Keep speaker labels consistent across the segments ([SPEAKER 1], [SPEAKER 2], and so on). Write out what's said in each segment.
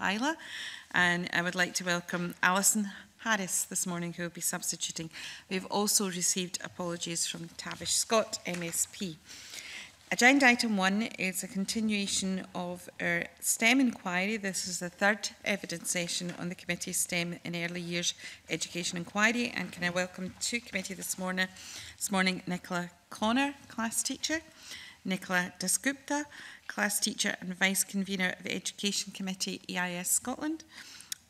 [SPEAKER 1] Isla. And I would like to welcome Alison Harris this morning, who will be substituting. We've also received apologies from Tavish Scott, MSP. Agenda item one is a continuation of our STEM inquiry. This is the third evidence session on the committee STEM in Early Years Education Inquiry. And can I welcome to committee this morning, this morning Nicola Connor, class teacher, Nicola Dasgupta, class teacher and vice convener of the Education Committee EIS Scotland,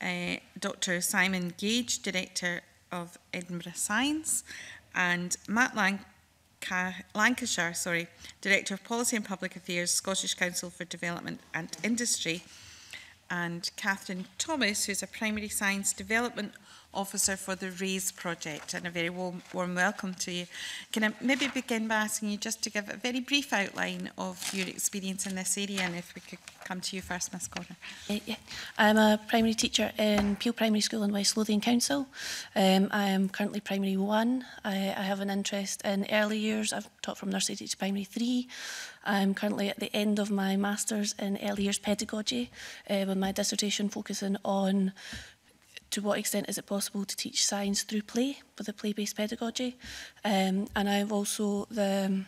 [SPEAKER 1] Eh, Dr Simon Gage, Director of Edinburgh Science, and Matt Lang Lancashire, sorry, Director of Policy and Public Affairs, Scottish Council for Development and Industry, and Catherine Thomas, who's a Primary Science Development Officer for the RAISE project and a very warm, warm welcome to you. Can I maybe begin by asking you just to give a very brief outline of your experience in this area and if we could come to you first, Ms Corner.
[SPEAKER 2] Uh, yeah. I'm a primary teacher in Peel Primary School in West Lothian Council. Um, I am currently primary one. I, I have an interest in early years. I've taught from nursery to primary three. I'm currently at the end of my master's in early years pedagogy uh, with my dissertation focusing on to what extent is it possible to teach science through play with a play-based pedagogy? Um, and I'm also the um,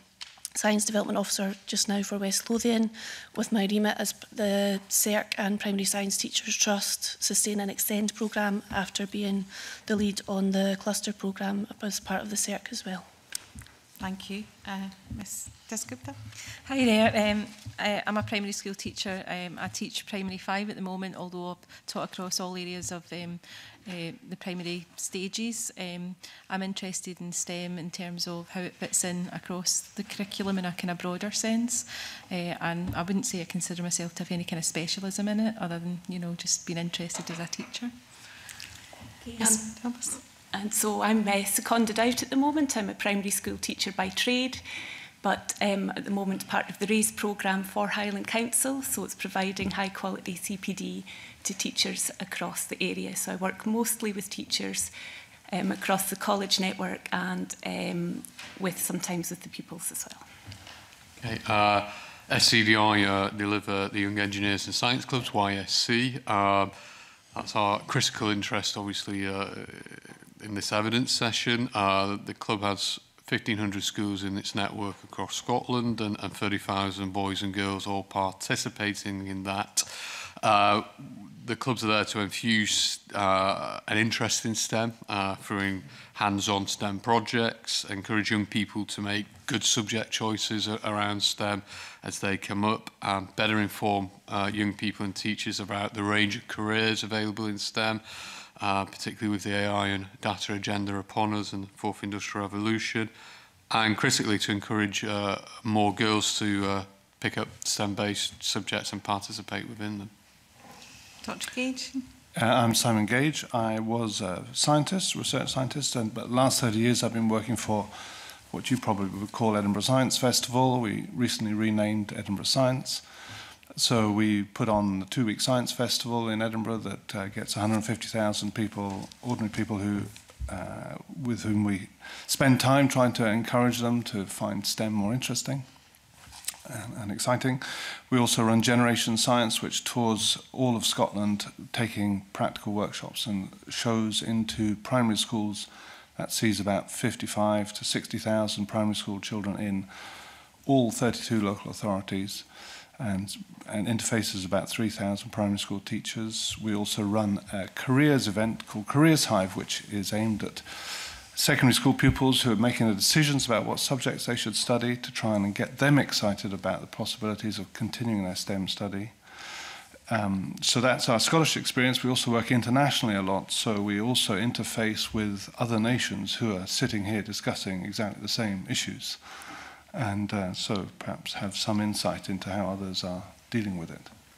[SPEAKER 2] science development officer just now for West Lothian with my remit as the CERC and Primary Science Teachers Trust Sustain and Extend programme after being the lead on the cluster programme as part of the CERC as well.
[SPEAKER 1] Thank you. Uh, Ms Desgupta?
[SPEAKER 3] Hi there. Um, I, uh, I'm a primary school teacher. Um, I teach primary five at the moment, although I've taught across all areas of um, uh, the primary stages. Um, I'm interested in STEM in terms of how it fits in across the curriculum in a kind of broader sense. Uh, and I wouldn't say I consider myself to have any kind of specialism in it, other than, you know, just being interested as a teacher.
[SPEAKER 4] Okay. Um, And so I'm uh, seconded out at the moment. I'm a primary school teacher by trade, but um, at the moment part of the RAISE programme for Highland Council, so it's providing high quality CPD to teachers across the area. So I work mostly with teachers um, across the college network and um, with sometimes with the pupils as well.
[SPEAKER 5] Okay. Uh, SCVI uh, deliver the Young Engineers and Science Clubs, YSC. Uh, that's our critical interest, obviously, uh, in this evidence session are the club has 1,500 schools in its network across Scotland and, and 30,000 boys and girls all participating in that. Uh, the clubs are there to infuse uh, an interest in STEM uh, through hands-on STEM projects, encourage young people to make good subject choices around STEM as they come up, and better inform uh, young people and teachers about the range of careers available in STEM. Uh, uh, particularly with the AI and data agenda upon us and the fourth industrial revolution, and critically to encourage uh, more girls to uh, pick up STEM-based subjects and participate within them.
[SPEAKER 1] Dr. Gage?
[SPEAKER 6] Uh, I'm Simon Gage. I was a scientist, research scientist, and but last 30 years I've been working for what you probably would call Edinburgh Science Festival. We recently renamed Edinburgh Science. So we put on the two-week science festival in Edinburgh that uh, gets 150,000 people, ordinary people who, uh, with whom we spend time trying to encourage them to find STEM more interesting and, and exciting. We also run Generation Science, which tours all of Scotland, taking practical workshops and shows into primary schools. That sees about 55 to 60,000 primary school children in all 32 local authorities and, and interfaces about 3,000 primary school teachers. We also run a careers event called Careers Hive, which is aimed at secondary school pupils who are making the decisions about what subjects they should study to try and get them excited about the possibilities of continuing their STEM study. Um, so that's our scholarship experience. We also work internationally a lot, so we also interface with other nations who are sitting here discussing exactly the same issues and uh, so perhaps have some insight into how others are dealing with it.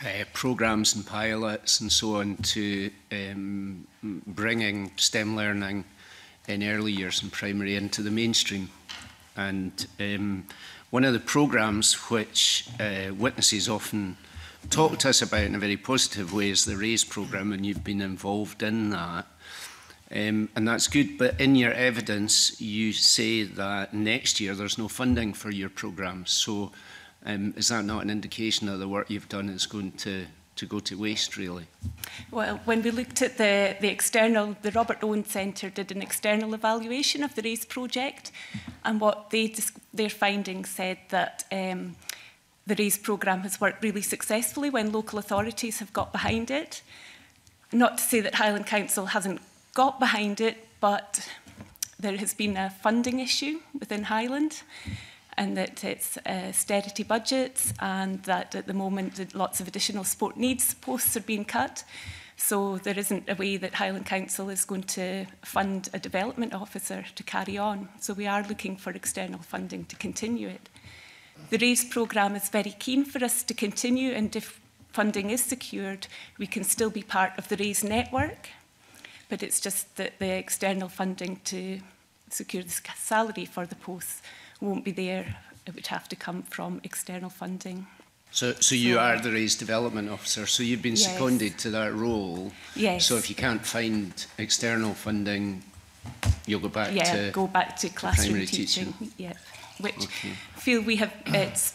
[SPEAKER 7] uh, programs and pilots and so on to um, bringing STEM learning in early years and primary into the mainstream. And um, one of the programs which uh, witnesses often talk to us about in a very positive way is the RAISE program, and you've been involved in that. Um, and that's good, but in your evidence, you say that next year there's no funding for your programmes. So um, is that not an indication that the work you've done is going to to go to waste, really?
[SPEAKER 4] Well, when we looked at the, the external, the Robert Owen Centre did an external evaluation of the RACE project, and what they, their findings said that um, the RACE programme has worked really successfully when local authorities have got behind it. Not to say that Highland Council hasn't got behind it, but there has been a funding issue within Highland and that it's austerity uh, budgets and that at the moment lots of additional sport needs posts are being cut. So there isn't a way that Highland Council is going to fund a development officer to carry on. So we are looking for external funding to continue it. The RAISE programme is very keen for us to continue and if funding is secured, we can still be part of the RAISE network but it's just that the external funding to secure the salary for the posts won't be there. It would have to come from external funding.
[SPEAKER 7] So, so you so, are the raised development officer. So you've been yes. seconded to that role.
[SPEAKER 4] Yes.
[SPEAKER 7] So if you can't find external funding, you'll go back
[SPEAKER 4] yeah,
[SPEAKER 7] to
[SPEAKER 4] go back to classroom to teaching. teaching. Yeah, which okay. feel we have. It's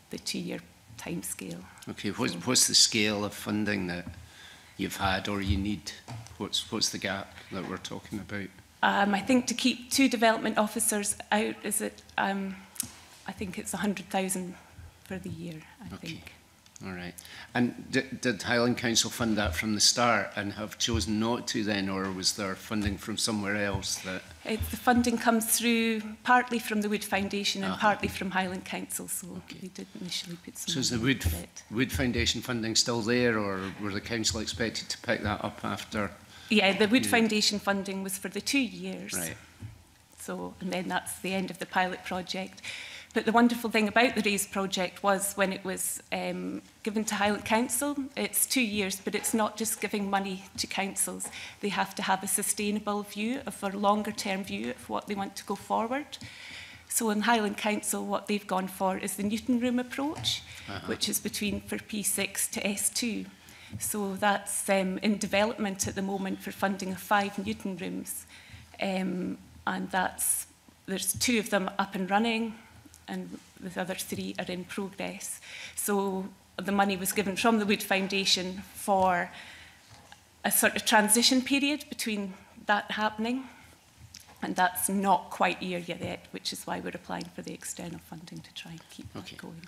[SPEAKER 4] the two-year timescale.
[SPEAKER 7] Okay, what's, what's the scale of funding that you've had or you need? What's, what's the gap that we're talking about?
[SPEAKER 4] Um, I think to keep two development officers out is it, um, I think it's 100,000 for the year, I okay. think.
[SPEAKER 7] All right. And did Highland Council fund that from the start and have chosen not to then, or was there funding from somewhere else that?
[SPEAKER 4] It, the funding comes through partly from the Wood Foundation and uh ah. -huh. partly from Highland Council, so okay. they did initially put some.
[SPEAKER 7] So is the Wood, Wood Foundation funding still there, or were the council expected to pick that up after?
[SPEAKER 4] Yeah, the Wood yeah. Foundation funding was for the two years.
[SPEAKER 7] Right.
[SPEAKER 4] So, and then that's the end of the pilot project. But the wonderful thing about the RAISE project was when it was um, given to Highland Council, it's two years, but it's not just giving money to councils. They have to have a sustainable view of a longer term view of what they want to go forward. So in Highland Council, what they've gone for is the Newton Room approach, uh -huh. which is between for P6 to S2. So that's um, in development at the moment for funding of five Newton rooms. Um, and that's, there's two of them up and running and the other three are in progress. So the money was given from the Wood Foundation for a sort of transition period between that happening and that's not quite here yet, which is why we're applying for the external funding to try and keep okay. that going.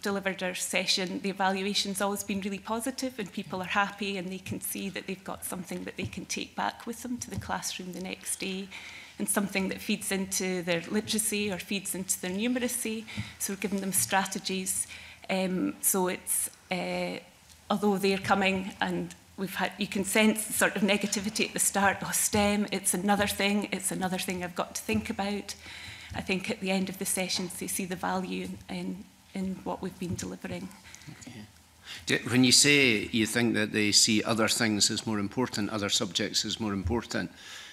[SPEAKER 4] delivered our session, the evaluation's always been really positive and people are happy and they can see that they've got something that they can take back with them to the classroom the next day and something that feeds into their literacy or feeds into their numeracy. So we're giving them strategies. Um, so it's, uh, although they're coming and we've had you can sense the sort of negativity at the start oh stem it's another thing it's another thing i've got to think about I think at the end of the session they see the value in, in, what we've been delivering.
[SPEAKER 7] Okay. when you say you think that they see other things as more important, other subjects as more important,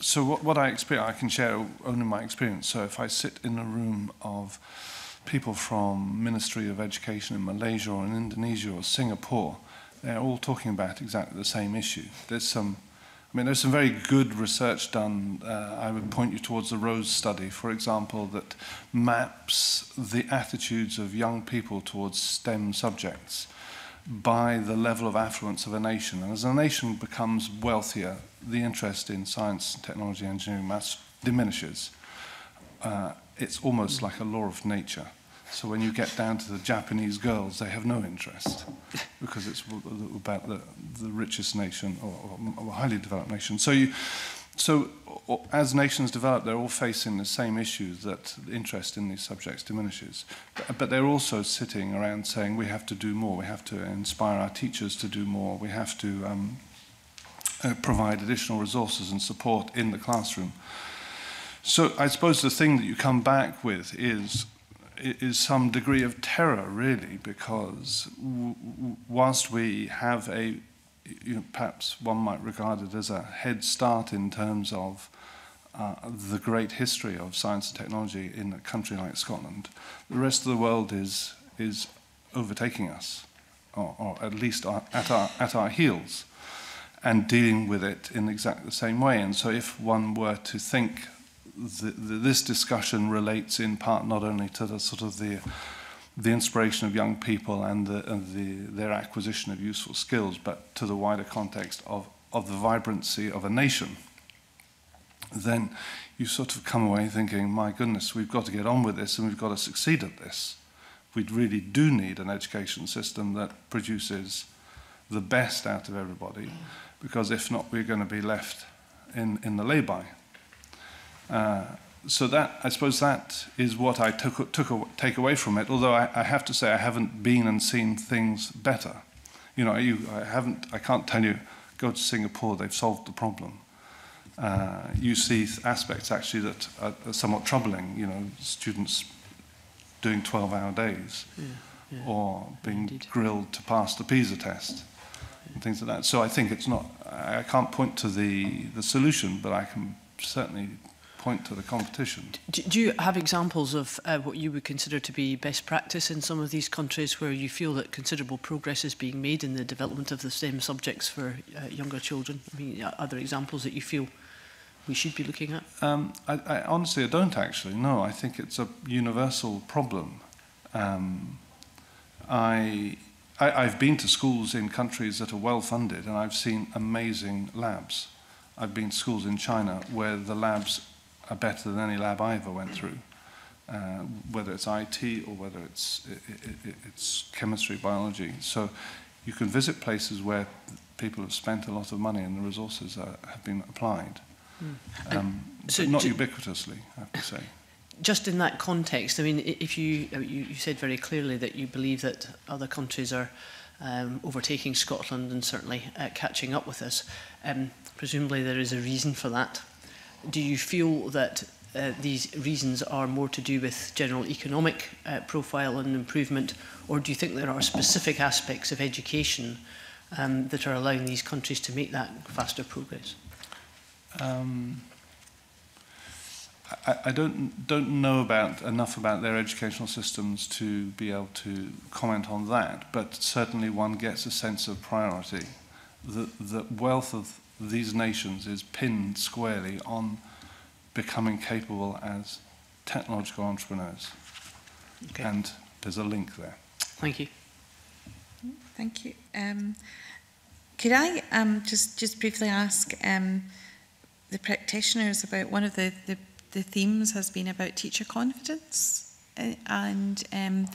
[SPEAKER 7] So
[SPEAKER 6] what, what I experience, I can share only my experience. So if I sit in a room of people from Ministry of Education in Malaysia or in Indonesia or Singapore, they're all talking about exactly the same issue. There's some I mean, there's some very good research done. Uh, I would point you towards the Rose study, for example, that maps the attitudes of young people towards STEM subjects by the level of affluence of a nation. And as a nation becomes wealthier, the interest in science, technology, engineering, maths diminishes. Uh, it's almost like a law of nature. So when you get down to the Japanese girls, they have no interest because it's about the, the richest nation or, or highly developed nation. So you, so as nations develop, they're all facing the same issues that interest in these subjects diminishes. But, they're also sitting around saying, we have to do more. We have to inspire our teachers to do more. We have to um, uh, provide additional resources and support in the classroom. So I suppose the thing that you come back with is is some degree of terror, really, because whilst we have a, you know, perhaps one might regard it as a head start in terms of uh, the great history of science and technology in a country like Scotland, the rest of the world is, is overtaking us, or, or at least our, at, our, at our heels, and dealing with it in exactly the same way. And so if one were to think the, this discussion relates in part not only to the sort of the the inspiration of young people and the, and the their acquisition of useful skills, but to the wider context of of the vibrancy of a nation. Then you sort of come away thinking, my goodness, we've got to get on with this and we've got to succeed at this. We really do need an education system that produces the best out of everybody, because if not, we're going to be left in, in the lay-by. Uh, so that I suppose that is what I took, took take away from it. Although I, I, have to say I haven't been and seen things better. You know, you, I haven't. I can't tell you. Go to Singapore; they've solved the problem. Uh, you see aspects actually that are, are, somewhat troubling. You know, students doing 12 hour days, yeah, yeah. or being Indeed. grilled to pass the PISA test, yeah. and things like that. So I think it's not. I can't point to the the solution, but I can certainly point to the competition.
[SPEAKER 8] Do, do you have examples of uh, what you would consider to be best practice in some of these countries where you feel that considerable progress is being made in the development of the same subjects for uh, younger children? I mean, are there examples that you feel we should be looking at?
[SPEAKER 6] Um, I, I, honestly, I don't actually. No, I think it's a universal problem. Um, I, I, I've been to schools in countries that are well funded and I've seen amazing labs. I've been to schools in China where the labs are better than any lab I ever went through, uh, whether it's IT or whether it's, it, it, it's chemistry, biology. So you can visit places where people have spent a lot of money and the resources are, have been applied. Mm. Um, so not ubiquitously, I have to say.
[SPEAKER 8] Just in that context, I mean, if you, uh, you, you said very clearly that you believe that other countries are um, overtaking Scotland and certainly uh, catching up with us. Um, presumably there is a reason for that do you feel that uh, these reasons are more to do with general economic uh, profile and improvement, or do you think there are specific aspects of education um, that are allowing these countries to make that faster progress?
[SPEAKER 6] Um, I, I don't don't know about enough about their educational systems to be able to comment on that, but certainly one gets a sense of priority. The the wealth of these nations is pinned squarely on becoming capable as technological entrepreneurs.
[SPEAKER 8] Okay.
[SPEAKER 6] And there's a link there.
[SPEAKER 8] Thank you.
[SPEAKER 1] Thank you. Um, could I um, just, just briefly ask um, the practitioners about one of the, the, the themes has been about teacher confidence eh, and um,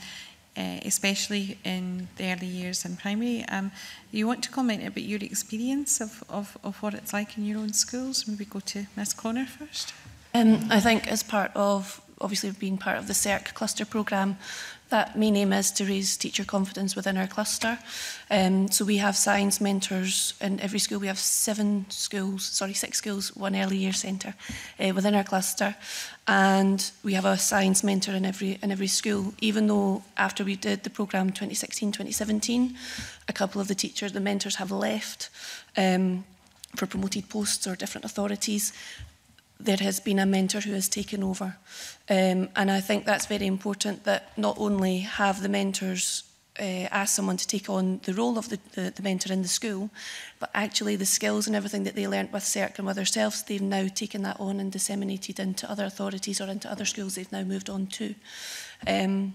[SPEAKER 1] uh, especially in the early years in primary. Um, you want to comment about your experience of, of, of what it's like in your own schools? Maybe go to Miss Connor first.
[SPEAKER 2] Um, I think as part of, obviously being part of the CERC cluster programme, That main aim is to raise teacher confidence within our cluster. Um, so we have science mentors in every school. We have seven schools, sorry, six schools, one early year centre uh, within our cluster, and we have a science mentor in every in every school. Even though after we did the programme 2016-2017, a couple of the teachers, the mentors, have left. Um, for promoted posts or different authorities there has been a mentor who has taken over. Um, and I think that's very important that not only have the mentors uh, ask someone to take on the role of the, the, the mentor in the school, but actually the skills and everything that they learnt with CERC and with themselves, they've now taken that on and disseminated into other authorities or into other schools they've now moved on to. Um,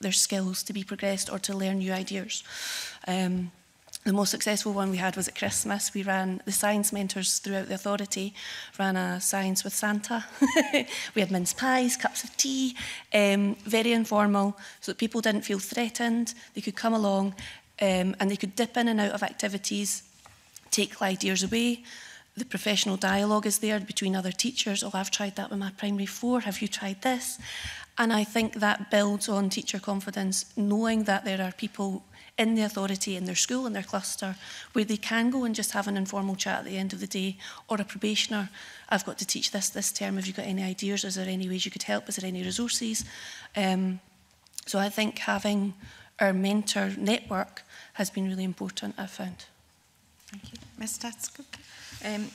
[SPEAKER 2] their skills to be progressed or to learn new ideas. Um, the most successful one we had was at Christmas. We ran the science mentors throughout the authority, ran a science with Santa. we had mince pies, cups of tea, um, very informal, so that people didn't feel threatened. They could come along um, and they could dip in and out of activities, take ideas away, the professional dialogue is there between other teachers. Oh, I've tried that with my primary four. Have you tried this? And I think that builds on teacher confidence, knowing that there are people in the authority, in their school, in their cluster, where they can go and just have an informal chat at the end of the day, or a probationer, I've got to teach this this term, have you got any ideas, is there any ways you could help, is there any resources? Um, so I think having our mentor network has been really important, I've found.
[SPEAKER 1] Thank you. Ms Statskook?
[SPEAKER 3] Um,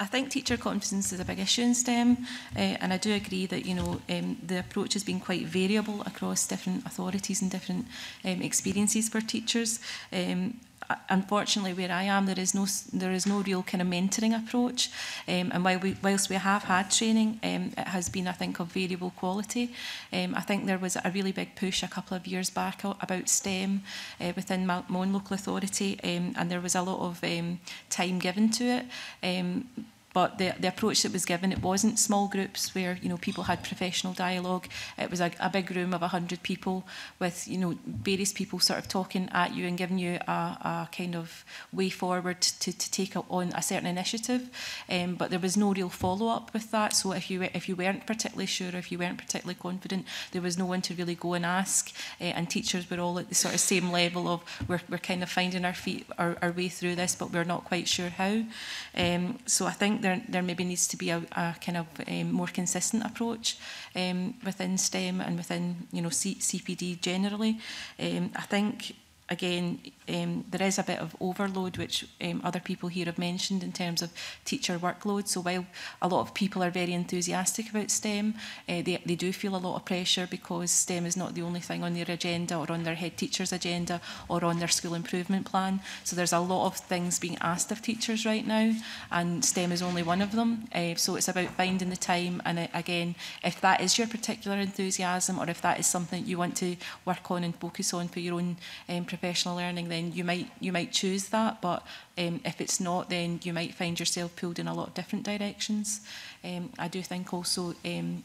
[SPEAKER 3] I think teacher competence is a big issue in STEM, uh, and I do agree that you know um, the approach has been quite variable across different authorities and different um, experiences for teachers. Um, unfortunately, where I am, there is no there is no real kind of mentoring approach. Um, and while we, whilst we have had training, um, it has been, I think, of variable quality. Um, I think there was a really big push a couple of years back about STEM uh, within my, my own local authority, um, and there was a lot of um, time given to it. Um, but the, the approach that was given, it wasn't small groups where, you know, people had professional dialogue. It was a, a big room of 100 people with, you know, various people sort of talking at you and giving you a, a kind of way forward to, to take on a certain initiative. Um, but there was no real follow-up with that. So if you, if you weren't particularly sure, if you weren't particularly confident, there was no one to really go and ask. Uh, and teachers were all at the sort of same level of, we're, we're kind of finding our feet, our, our way through this, but we're not quite sure how. Um, so I think there, there maybe needs to be a, a kind of a um, more consistent approach um, within STEM and within you know C CPD generally. Um, I think again, um, there is a bit of overload, which um, other people here have mentioned in terms of teacher workload. So while a lot of people are very enthusiastic about STEM, uh, they, they do feel a lot of pressure because STEM is not the only thing on their agenda or on their head teacher's agenda or on their school improvement plan. So there's a lot of things being asked of teachers right now, and STEM is only one of them. Uh, so it's about finding the time. And uh, again, if that is your particular enthusiasm or if that is something you want to work on and focus on for your own um, professional professional learning, then you might you might choose that. But um, if it's not, then you might find yourself pulled in a lot of different directions. Um, I do think also um,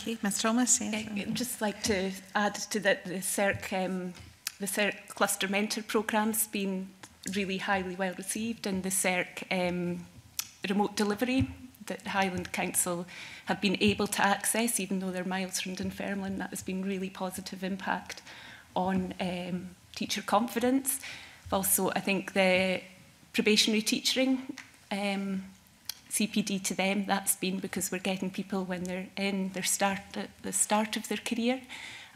[SPEAKER 1] Okay, Ms. Thomas. Yes. Yeah.
[SPEAKER 4] I'd just like to add to that the CERC, um, the CERC cluster mentor program's been really highly well received in the CERC um, remote delivery that Highland Council have been able to access, even though they're miles from Dunfermline. That has been really positive impact on um, teacher confidence. Also, I think the probationary teaching, um, CPD to them, that's been because we're getting people when they're in their start, at the start of their career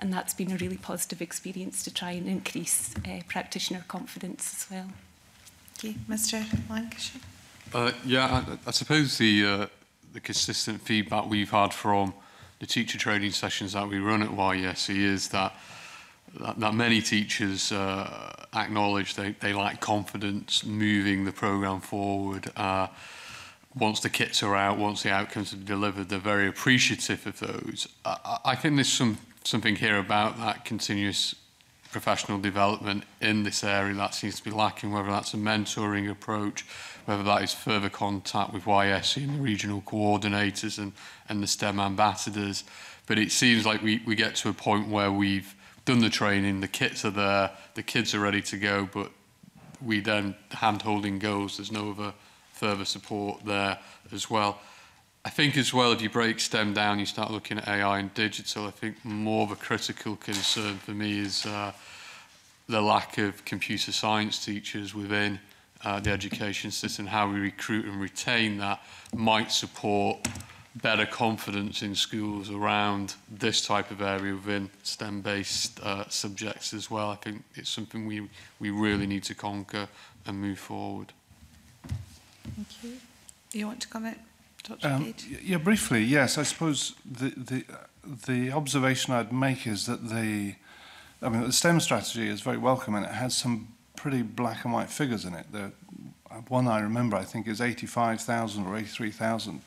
[SPEAKER 4] and that's been a really positive experience to try and increase uh, practitioner confidence as well.
[SPEAKER 1] Thank you. Mr Lancashire?
[SPEAKER 5] Uh, yeah, I, I suppose the, uh, the consistent feedback we've had from the teacher training sessions that we run at YESE e is that that, that many teachers uh, acknowledge they, they lack confidence moving the program forward. Uh, once the kits are out, once the outcomes are delivered, they're very appreciative of those. I, I think there's some something here about that continuous professional development in this area that seems to be lacking, whether that's a mentoring approach, whether that is further contact with YSC e and the regional coordinators and, and the STEM ambassadors. But it seems like we, we get to a point where we've done the training, the kits are there, the kids are ready to go, but we then hand-holding goes, there's no other further support there as well. I think as well, if you break STEM down, you start looking at AI and digital, I think more of a critical concern for me is uh, the lack of computer science teachers within uh, the education system, how we recruit and retain that might support better confidence in schools around this type of area within STEM-based uh, subjects as well. I think it's something we, we really need to conquer and move forward.
[SPEAKER 1] Thank you. You want to comment?
[SPEAKER 6] Um, yeah, briefly, yes. I suppose the, the, the observation I'd make is that the, I mean, the STEM strategy is very welcome and it has some pretty black and white figures in it. The one I remember, I think, is 85,000 or 83,000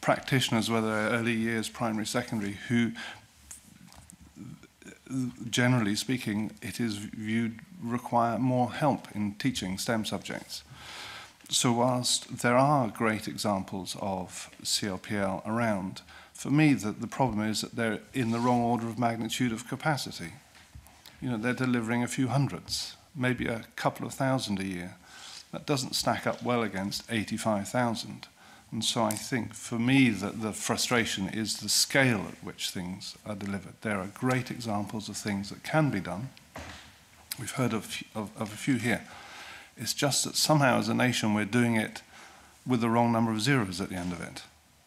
[SPEAKER 6] practitioners, whether early years, primary, secondary, who generally speaking, it is viewed require more help in teaching STEM subjects. So whilst there are great examples of CLPL around, for me the, the problem is that they're in the wrong order of magnitude of capacity. You know, they're delivering a few hundreds, maybe a couple of thousand a year. That doesn't stack up well against 85,000. And so I think for me that the frustration is the scale at which things are delivered. There are great examples of things that can be done. We've heard of, of, of a few here. It's just that somehow as a nation we're doing it with the wrong number of zeros at the end of it.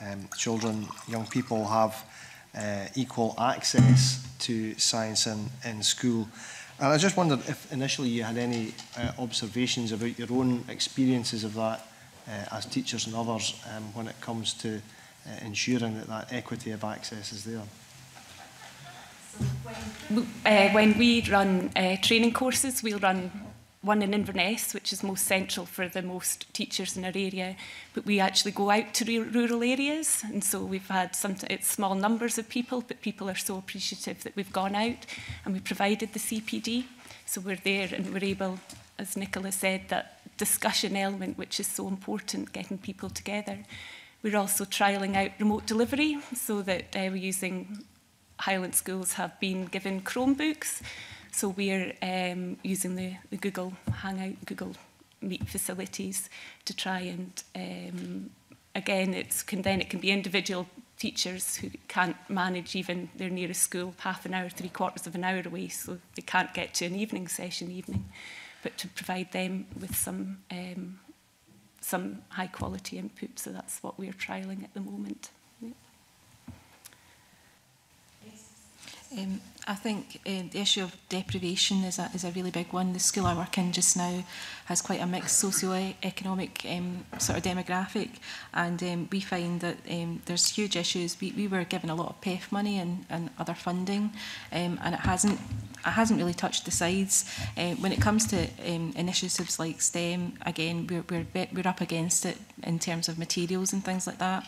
[SPEAKER 9] um, children, young people have uh, equal access to science in, in school. And I just wondered if initially you had any uh, observations about your own experiences of that uh, as teachers and others um, when it comes to uh, ensuring that that equity of access is there.
[SPEAKER 4] when, uh, when we run uh, training courses, we'll run one in Inverness, which is most central for the most teachers in our area, but we actually go out to rural areas. And so we've had some, it's small numbers of people, but people are so appreciative that we've gone out and we provided the CPD. So we're there and we're able, as Nicola said, that discussion element, which is so important, getting people together. We're also trialling out remote delivery so that uh, we're using Highland schools have been given Chromebooks So we're um, using the, the Google Hangout, Google Meet facilities to try and, um, again, it's can, then it can be individual teachers who can't manage even their nearest school half an hour, three quarters of an hour away, so they can't get to an evening session evening, but to provide them with some um, some high quality input. So that's what we're trialling at the moment. Yep.
[SPEAKER 3] Um, I think um, the issue of deprivation is a, is a really big one. The school I work in just now has quite a mixed socio-economic um, sort of demographic and um, we find that um, there's huge issues. We, we were given a lot of PEF money and, and other funding um, and it hasn't it hasn't really touched the sides. Um, when it comes to um, initiatives like STEM, again, we're, we're, we're up against it in terms of materials and things like that.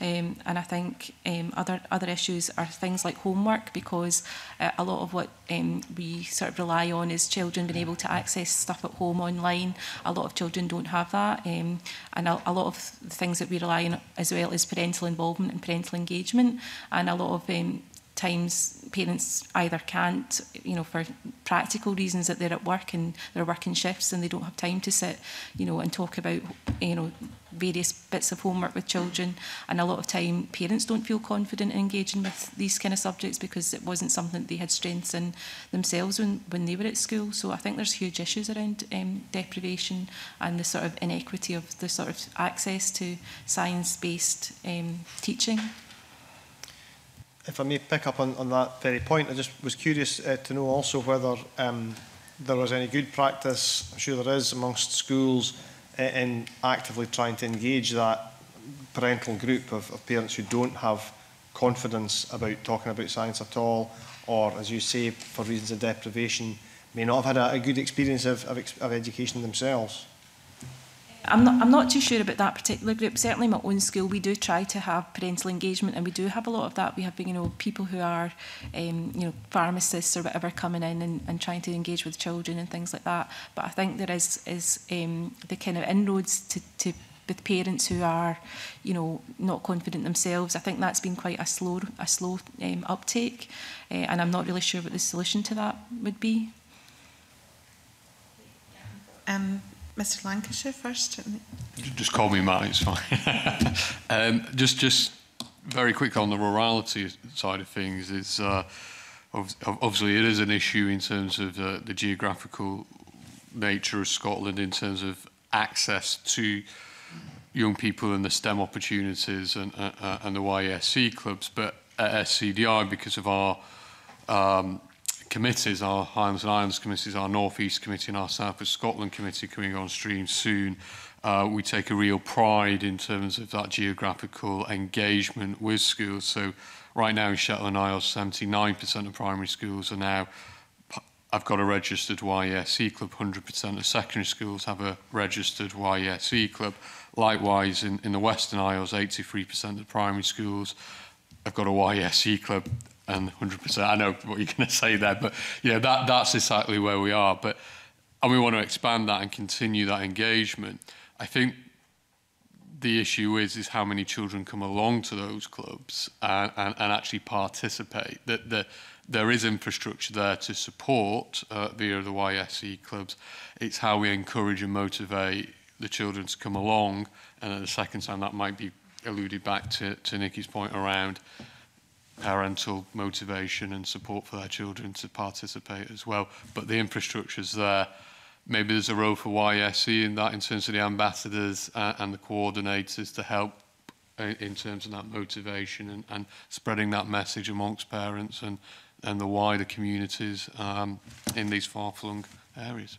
[SPEAKER 3] Um, and I think um, other, other issues are things like homework because uh, a lot of what um, we sort of rely on is children being able to access stuff at home online. A lot of children don't have that. Um, and a, a lot of the things that we rely on as well is parental involvement and parental engagement. And a lot of um, times parents either can't, you know, for practical reasons that they're at work and they're working shifts and they don't have time to sit, you know, and talk about, you know, various bits of homework with children. And a lot of time parents don't feel confident in engaging with these kind of subjects because it wasn't something that they had strengths in themselves when, when they were at school. So I think there's huge issues around um, deprivation and the sort of inequity of the sort of access to science-based um, teaching
[SPEAKER 9] if I may pick up on, on that very point, I just was curious uh, to know also whether um, there was any good practice, I'm sure there is, amongst schools uh, in actively trying to engage that parental group of, of parents who don't have confidence about talking about science at all, or, as you say, for reasons of deprivation, may not have had a, a good experience of, of, of education themselves.
[SPEAKER 3] I'm not, I'm not too sure about that particular group. Certainly my own school, we do try to have parental engagement and we do have a lot of that. We have, you know, people who are, um, you know, pharmacists or whatever coming in and, and trying to engage with children and things like that. But I think there is, is um, the kind of inroads to, to with parents who are, you know, not confident themselves. I think that's been quite a slow, a slow um, uptake, uh, and I'm not really sure what the solution to that would be.
[SPEAKER 1] Um, Mr Lancashire first.
[SPEAKER 5] Just call me Matt, it's fine. um, just, just very quick on the rurality side of things. It's, uh, obviously, it is an issue in terms of uh, the geographical nature of Scotland in terms of access to young people and the STEM opportunities and, uh, uh, and the YSC e clubs, but at SCDI, because of our um, committees, our Highlands and Islands committees, our North East Committee and our South of Scotland Committee coming on stream soon, uh, we take a real pride in terms of that geographical engagement with schools. So right now in Shetland Isles, 79% of primary schools are now I've got a registered YSE e club. 100% of secondary schools have a registered YSE e club. Likewise, in, in the Western Isles, 83% of primary schools have got a YSE e club and 100%. I know what you're going to say there, but you know that that's exactly where we are. But and we want to expand that and continue that engagement. I think the issue is is how many children come along to those clubs and, and, and actually participate. That the, there is infrastructure there to support uh, via the YSE clubs. It's how we encourage and motivate the children to come along. And at the second time, that might be alluded back to, to Nikki's point around parental motivation and support for their children to participate as well. But the infrastructure's there. Maybe there's a role for YSE in that in terms of the ambassadors uh, and the coordinators to help in, uh, in terms of that motivation and, and spreading that message amongst parents and, and the wider communities um, in these far-flung areas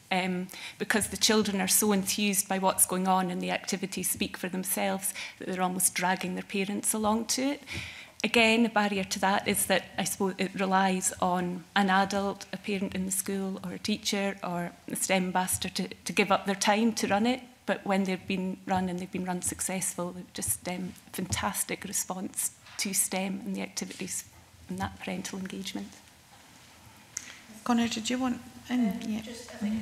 [SPEAKER 3] um,
[SPEAKER 4] because the children are so enthused by what's going on and the activities speak for themselves that they're almost dragging their parents along to it. Again, a barrier to that is that I suppose it relies on an adult, a parent in the school, or a teacher, or a STEM ambassador to, to give up their time to run it. But when they've been run and they've been run successful, just um, fantastic response to STEM and the activities and that parental engagement.
[SPEAKER 1] Connor, did you want yeah.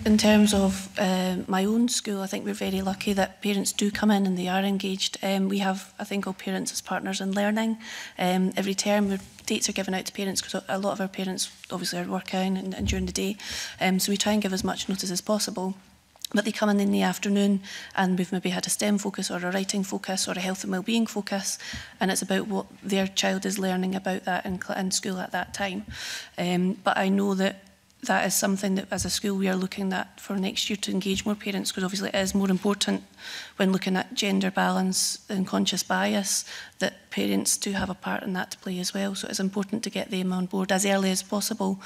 [SPEAKER 2] In terms of uh, my own school, I think we're very lucky that parents do come in and they are engaged. Um, we have, I think, all parents as partners in learning. Um, every term, dates are given out to parents because a lot of our parents obviously are working and, and during the day. Um, so we try and give as much notice as possible. But they come in in the afternoon and we've maybe had a STEM focus or a writing focus or a health and wellbeing focus and it's about what their child is learning about that in, in school at that time. Um, but I know that that is something that as a school we are looking at for next year to engage more parents because obviously it is more important when looking at gender balance and conscious bias that parents do have a part in that to play as well so it's important to get them on board as early as possible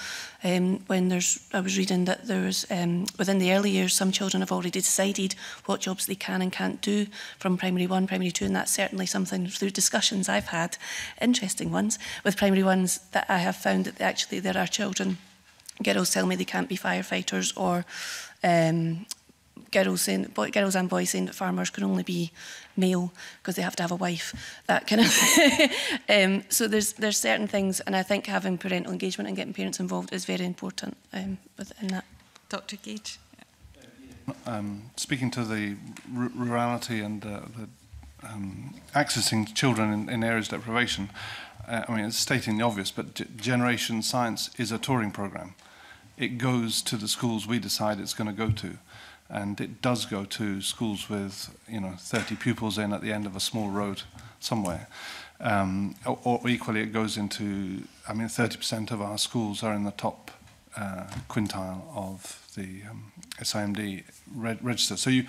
[SPEAKER 2] um, when there's I was reading that there's um, within the early years some children have already decided what jobs they can and can't do from primary one primary two and that's certainly something through discussions I've had interesting ones with primary ones that I have found that actually there are children girls tell me they can't be firefighters or um, girls in boy, girls and boys in that farmers can only be male because they have to have a wife that kind of um, so there's there's certain things and I think having parental engagement and getting parents involved is very important um, within that
[SPEAKER 1] Dr Gage
[SPEAKER 6] um, speaking to the rurality and uh, the um, accessing children in, in areas of deprivation uh, I mean it's stating the obvious but Generation Science is a touring program it goes to the schools we decide it's going to go to. And it does go to schools with, you know, 30 pupils in at the end of a small road somewhere. Um, or, or equally, it goes into, I mean, 30% of our schools are in the top uh, quintile of the um, SIMD re register. So you,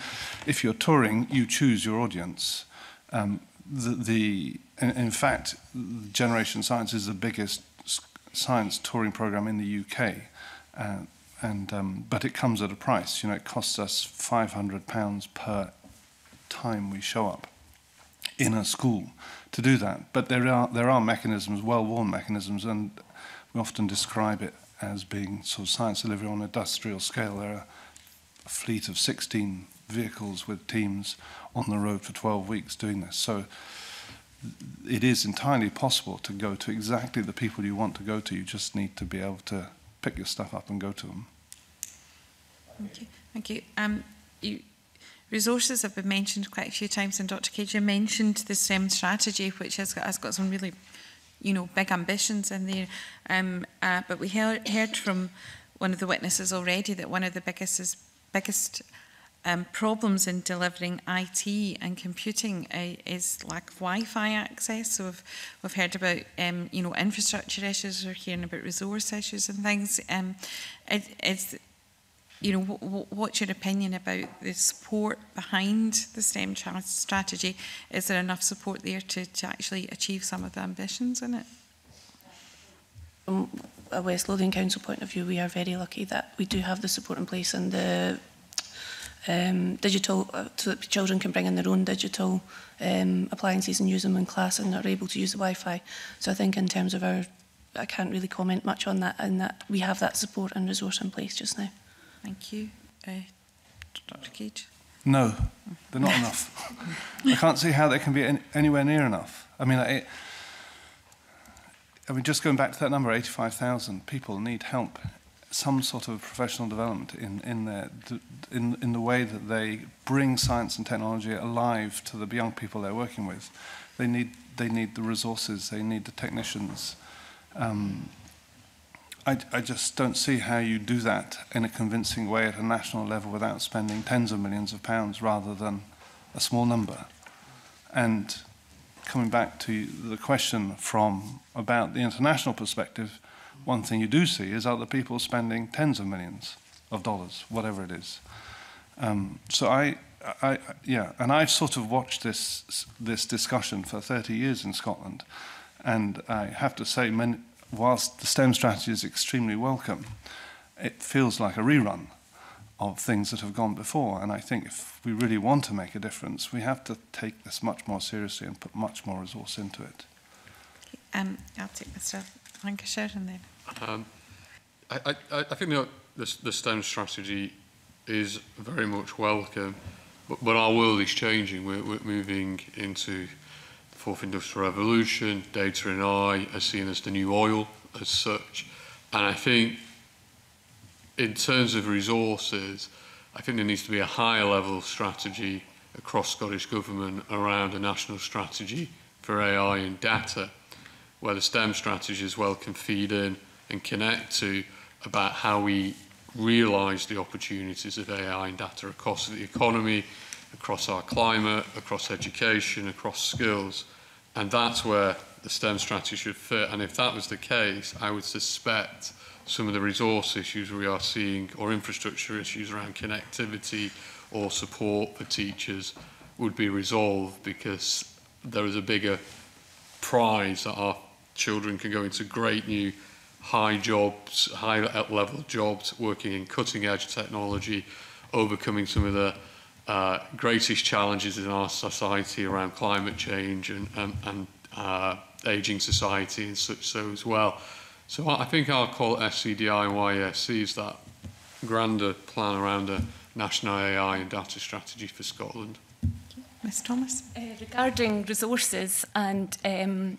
[SPEAKER 6] if you're touring, you choose your audience. Um, the, the in, in fact, Generation Science is the biggest science touring program in the UK. Uh, and um, but it comes at a price. You know, it costs us five hundred pounds per time we show up in a school to do that. But there are there are mechanisms, well-worn mechanisms, and we often describe it as being sort of science delivery on an industrial scale. There are a fleet of sixteen vehicles with teams on the road for 12 weeks doing this. So it is entirely possible to go to exactly the people you want to go to. You just need to be able to pick your stuff up and go to them.
[SPEAKER 1] Thank you. Thank you. Um, you resources have been mentioned quite a few times, and Dr. Cajun mentioned the STEM strategy, which has got, has got some really, you know, big ambitions in there. Um, uh, but we heard, heard from one of the witnesses already that one of the biggest is biggest um, problems in delivering IT and computing uh, is lack of Wi-Fi access. So we've, we've heard about um, you know infrastructure issues. We're hearing about resource issues and things. Um, it, it's you know, what's your opinion about the support behind the STEM strategy? Is there enough support there to, to actually achieve some of the ambitions in it?
[SPEAKER 2] From a West Lothian Council point of view, we are very lucky that we do have the support in place and the um, digital, uh, so that children can bring in their own digital um, appliances and use them in class and are able to use the Wi-Fi. So I think in terms of our, I can't really comment much on that and that we have that support and resource in place just now.
[SPEAKER 1] Thank you. Uh, Dr Cage?
[SPEAKER 6] No, they're not enough. I can't see how they can be any, anywhere near enough. I mean, I, I mean, just going back to that number, 85,000 people need help some sort of professional development in, in, their, in, in the way that they bring science and technology alive to the young people they're working with. They need, they need the resources, they need the technicians. Um, I, I just don't see how you do that in a convincing way at a national level without spending tens of millions of pounds rather than a small number. And coming back to the question from about the international perspective, one thing you do see is other people spending tens of millions of dollars, whatever it is. Um, so I, I, yeah, and I've sort of watched this this discussion for 30 years in Scotland, and I have to say, many, whilst the STEM strategy is extremely welcome, it feels like a rerun of things that have gone before. And I think if we really want to make a difference, we have to take this much more seriously and put much more resource into it.
[SPEAKER 1] Um, I'll take Mr. Lancashire and then.
[SPEAKER 5] Um, I, I, I think you know, the, the STEM strategy is very much welcome, but, but our world is changing. We're, we're moving into the fourth industrial revolution. Data and I are seen as the new oil as such. And I think in terms of resources, I think there needs to be a higher level strategy across Scottish Government around a national strategy for AI and data, where the STEM strategy as well can feed in and connect to about how we realise the opportunities of AI and data across the economy, across our climate, across education, across skills. And that's where the STEM strategy should fit. And if that was the case, I would suspect some of the resource issues we are seeing or infrastructure issues around connectivity or support for teachers would be resolved because there is a bigger prize that our children can go into great new high jobs, high level jobs, working in cutting edge technology, overcoming some of the uh, greatest challenges in our society around climate change and, and, and uh, aging society and such so as well. So I think I'll call it SCDIYSC is that grander plan around a national AI and data strategy for Scotland.
[SPEAKER 1] Ms Thomas?
[SPEAKER 4] Uh, regarding resources and um,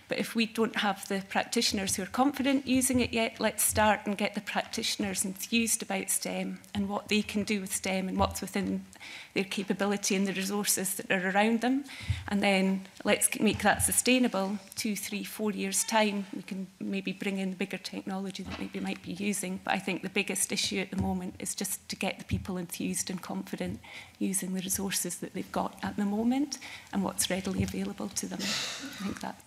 [SPEAKER 4] but if we don't have the practitioners who are confident using it yet, let's start and get the practitioners enthused about STEM and what they can do with STEM and what's within their capability and the resources that are around them. And then let's make that sustainable. Two, three, four years' time, we can maybe bring in the bigger technology that maybe might be using. But I think the biggest issue at the moment is just to get the people enthused and confident using the resources that they've got at the moment and what's readily available to them. I think that's...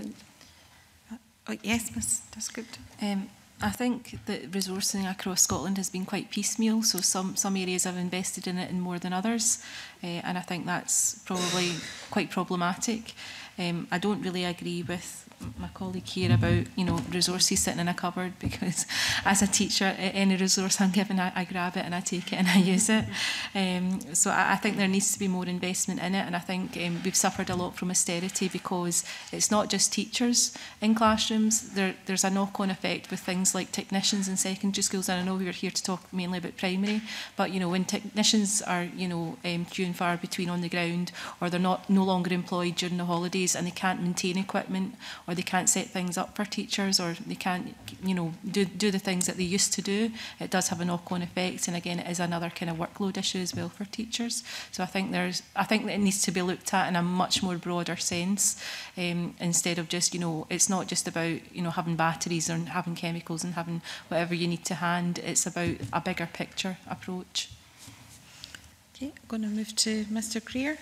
[SPEAKER 4] Uh,
[SPEAKER 1] oh, yes, Ms. That's good.
[SPEAKER 3] Um, I think that resourcing across Scotland has been quite piecemeal, so some, some areas have invested in it in more than others, uh, and I think that's probably quite problematic. Um, I don't really agree with my colleague here about you know resources sitting in a cupboard because as a teacher any resource I'm given I, I grab it and I take it and I use it um, so I, I, think there needs to be more investment in it and I think um, we've suffered a lot from austerity because it's not just teachers in classrooms there, there's a knock-on effect with things like technicians in secondary schools and I know were here to talk mainly about primary but you know when technicians are you know um, few and far between on the ground or they're not no longer employed during the holidays and they can't maintain equipment or or they can't set things up for teachers or they can't you know do, do the things that they used to do it does have a knock-on effect and again it is another kind of workload issue as well for teachers so I think there's I think that it needs to be looked at in a much more broader sense um, instead of just you know it's not just about you know having batteries and having chemicals and having whatever you need to hand it's about a bigger picture approach.
[SPEAKER 1] Okay, I'm going to move to Mr. Greer.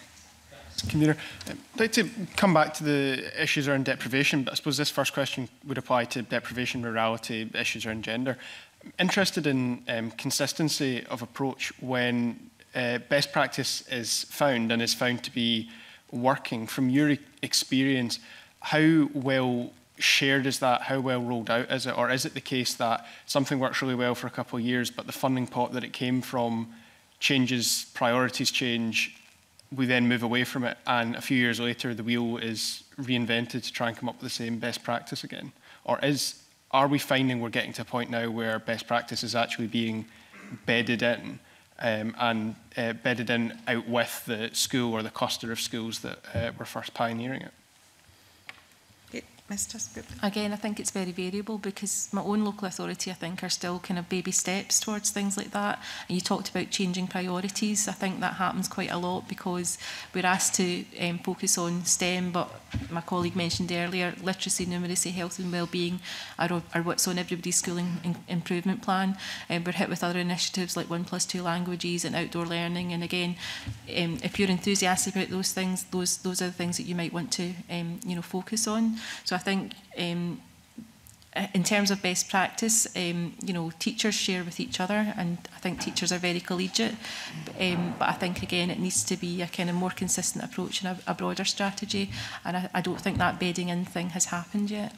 [SPEAKER 10] Convener, um, I'd like to come back to the issues around deprivation, but I suppose this first question would apply to deprivation, morality, issues around gender. I'm interested in um, consistency of approach when uh, best practice is found and is found to be working. From your e-, experience, how well shared is that? How well rolled out is it? Or is it the case that something works really well for a couple of years, but the funding pot that it came from changes, priorities change, we then move away from it, and a few years later, the wheel is reinvented to try and come up with the same best practice again? Or is are we finding we're getting to a point now where best practice is actually being bedded in um, and uh, bedded in out with the school or the cluster of schools that uh, were first pioneering it?
[SPEAKER 1] Mr Scoobie?
[SPEAKER 3] Again, I think it's very variable because my own local authority, I think, are still kind of baby steps towards things like that. And you talked about changing priorities. I think that happens quite a lot because we're asked to um, focus on STEM, but my colleague mentioned earlier, literacy, numeracy, health and well-being are, are what's on everybody's schooling improvement plan. Um, we're hit with other initiatives like one plus two languages and outdoor learning. And again, um, if you're enthusiastic about those things, those those are the things that you might want to um, you know focus on. So I I think um, in terms of best practice, um, you know, teachers share with each other, and I think teachers are very collegiate. Um, but I think again, it needs to be a kind of more consistent approach and a, a broader strategy. And I, I don't think that bedding in thing has happened yet.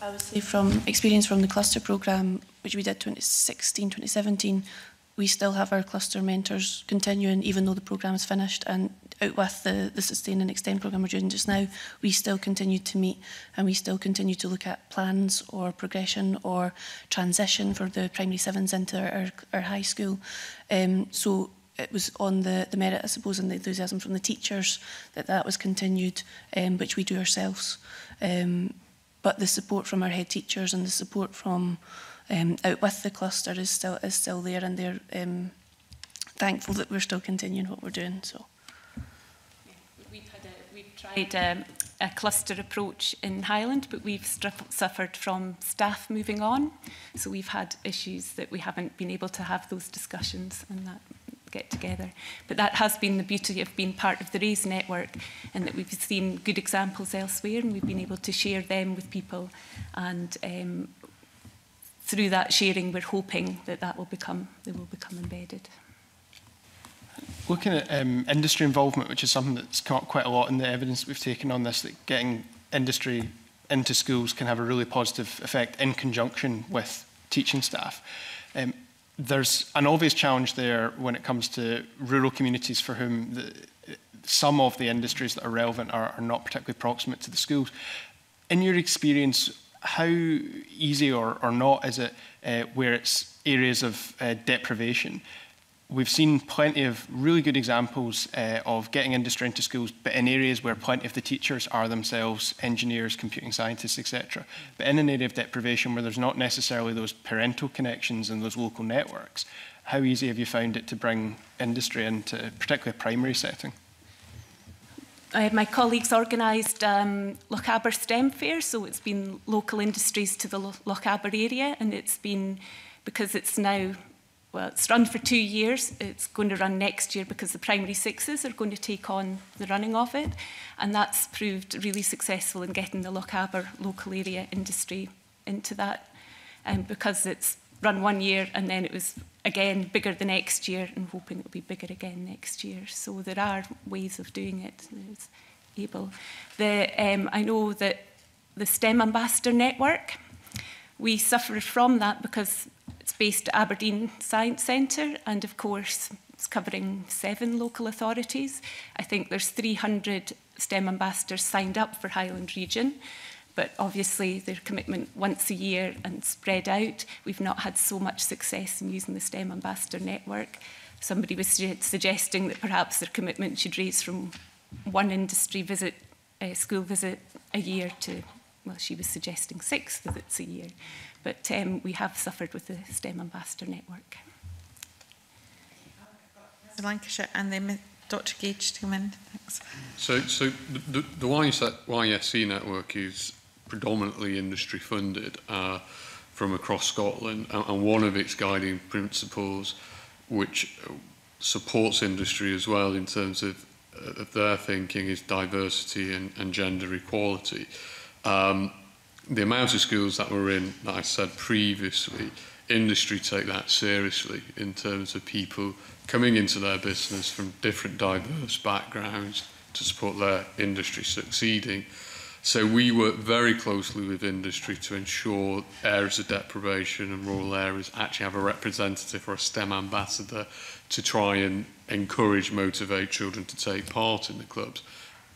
[SPEAKER 2] I would say from experience from the cluster programme, which we did 2016, 2017, we still have our cluster mentors continuing even though the programme is finished and out with the, the sustain and extend programme we're doing just now, we still continue to meet and we still continue to look at plans or progression or transition for the primary sevens into our, our high school. Um, so it was on the, the merit, I suppose, and the enthusiasm from the teachers that that was continued, um, which we do ourselves. Um, but the support from our head teachers and the support from um, out with the cluster is still is still there, and they're um, thankful that we're still continuing what we're doing. So
[SPEAKER 4] tried um, a cluster approach in Highland, but we've suffered from staff moving on. So we've had issues that we haven't been able to have those discussions and that get together. But that has been the beauty of being part of the RAISE network and that we've seen good examples elsewhere and we've been able to share them with people. And um, through that sharing, we're hoping that that will become, they will become embedded
[SPEAKER 10] looking at um, industry involvement, which is something that's come up quite a lot in the evidence we've taken on this, that getting industry into schools can have a really positive effect in conjunction with teaching staff. Um, there's an obvious challenge there when it comes to rural communities for whom the, some of the industries that are relevant are, are not particularly proximate to the schools. In your experience, how easy or, or not is it uh, where it's areas of uh, deprivation We've seen plenty of really good examples uh, of getting industry into schools, but in areas where plenty of the teachers are themselves engineers, computing scientists, etc. But in an area of deprivation where there's not necessarily those parental connections and those local networks, how easy have you found it to bring industry into particularly a primary setting?
[SPEAKER 4] I had my colleagues organised um, Lochaber STEM Fair, so it's been local industries to the Lochaber area, and it's been because it's now well. It's run for two years. It's going to run next year because the primary sixes are going to take on the running of it. And that's proved really successful in getting the Lochaber local area industry into that um, because it's run one year and then it was again bigger the next year and hoping it'll be bigger again next year. So there are ways of doing it. There's able. The, um, I know that the STEM Ambassador Network, we suffered from that because It's based at Aberdeen Science Centre and of course it's covering seven local authorities. I think there's 300 STEM ambassadors signed up for Highland Region, but obviously their commitment once a year and spread out. We've not had so much success in using the STEM ambassador network. Somebody was su suggesting that perhaps their commitment should raise from one industry visit, uh, school visit a year to, well, she was suggesting six visits a year but um, we have suffered with the STEM Ambassador Network.
[SPEAKER 1] The Lancashire and then Dr Gage to come in. Thanks.
[SPEAKER 5] So, so the, the YSE e network is predominantly industry funded uh, from across Scotland and, and one of its guiding principles which supports industry as well in terms of, of their thinking is diversity and, and gender equality. Um, the amount of schools that we're in, like I said previously, industry take that seriously in terms of people coming into their business from different diverse backgrounds to support their industry succeeding. So we work very closely with industry to ensure areas of deprivation and rural areas actually have a representative or a STEM ambassador to try and encourage, motivate children to take part in the clubs.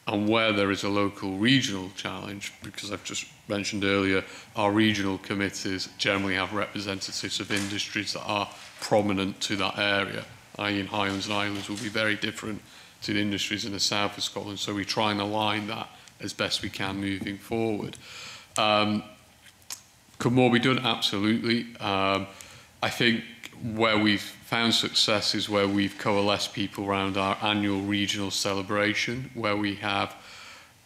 [SPEAKER 5] And where there is a local regional challenge, because I've just mentioned earlier, our regional committees generally have representatives of industries that are prominent to that area, i.e. in Highlands and Islands will be very different to the industries in the south of Scotland. So we try and align that as best we can moving forward. Um, could more be done? Absolutely. Um, I think where we've found success is where we've coalesced people around our annual regional celebration, where we have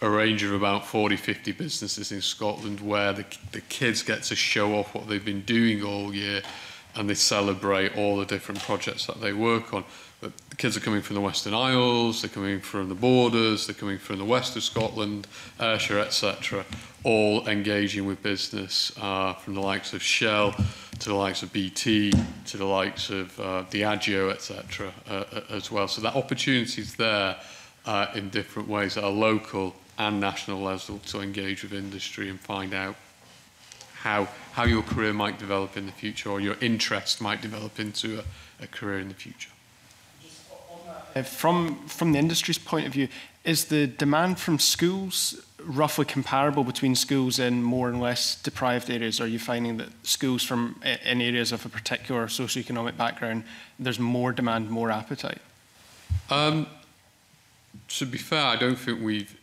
[SPEAKER 5] a range of about 40, 50 businesses in Scotland where the, the kids get to show off what they've been doing all year and they celebrate all the different projects that they work on. But the kids are coming from the Western Isles, they're coming from the borders, they're coming from the west of Scotland, Ayrshire, etc., all engaging with business uh, from the likes of Shell to the likes of BT to the likes of uh, Diageo, etc., uh, uh, as well. So that opportunity is there uh, in different ways that are local and national level to engage with industry and find out how, how your career might develop in the future or your interest might develop into a, a career in the future.
[SPEAKER 10] Uh, from, from the industry's point of view, is the demand from schools roughly comparable between schools in more and less deprived areas? Are you finding that schools from uh, in areas of a particular socioeconomic background, there's more demand, more appetite?
[SPEAKER 5] Um, to be fair, I don't think we've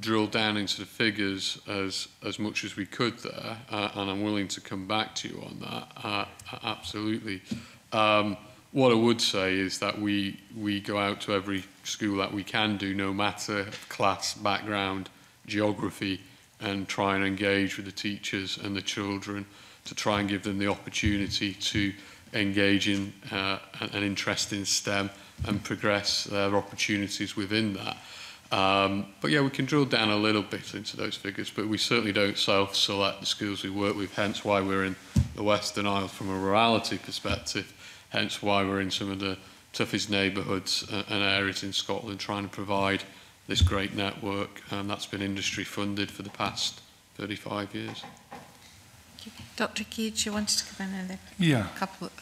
[SPEAKER 5] drill down into the figures as as much as we could there, uh, and I'm willing to come back to you on that. Uh, uh, absolutely. Um, what I would say is that we we go out to every school that we can do, no matter class, background, geography, and try and engage with the teachers and the children to try and give them the opportunity to engage in uh, an interest in STEM and progress their opportunities within that. Um, but yeah, we can drill down a little bit into those figures, but we certainly don't self-select the schools we work with, hence why we're in the Western Isles from a rurality perspective, hence why we're in some of the toughest neighbourhoods and areas in Scotland trying to provide this great network, and um, that's been industry funded for the past 35 years.
[SPEAKER 1] Dr. Keats, you wanted to come in and
[SPEAKER 6] yeah.
[SPEAKER 1] a couple of...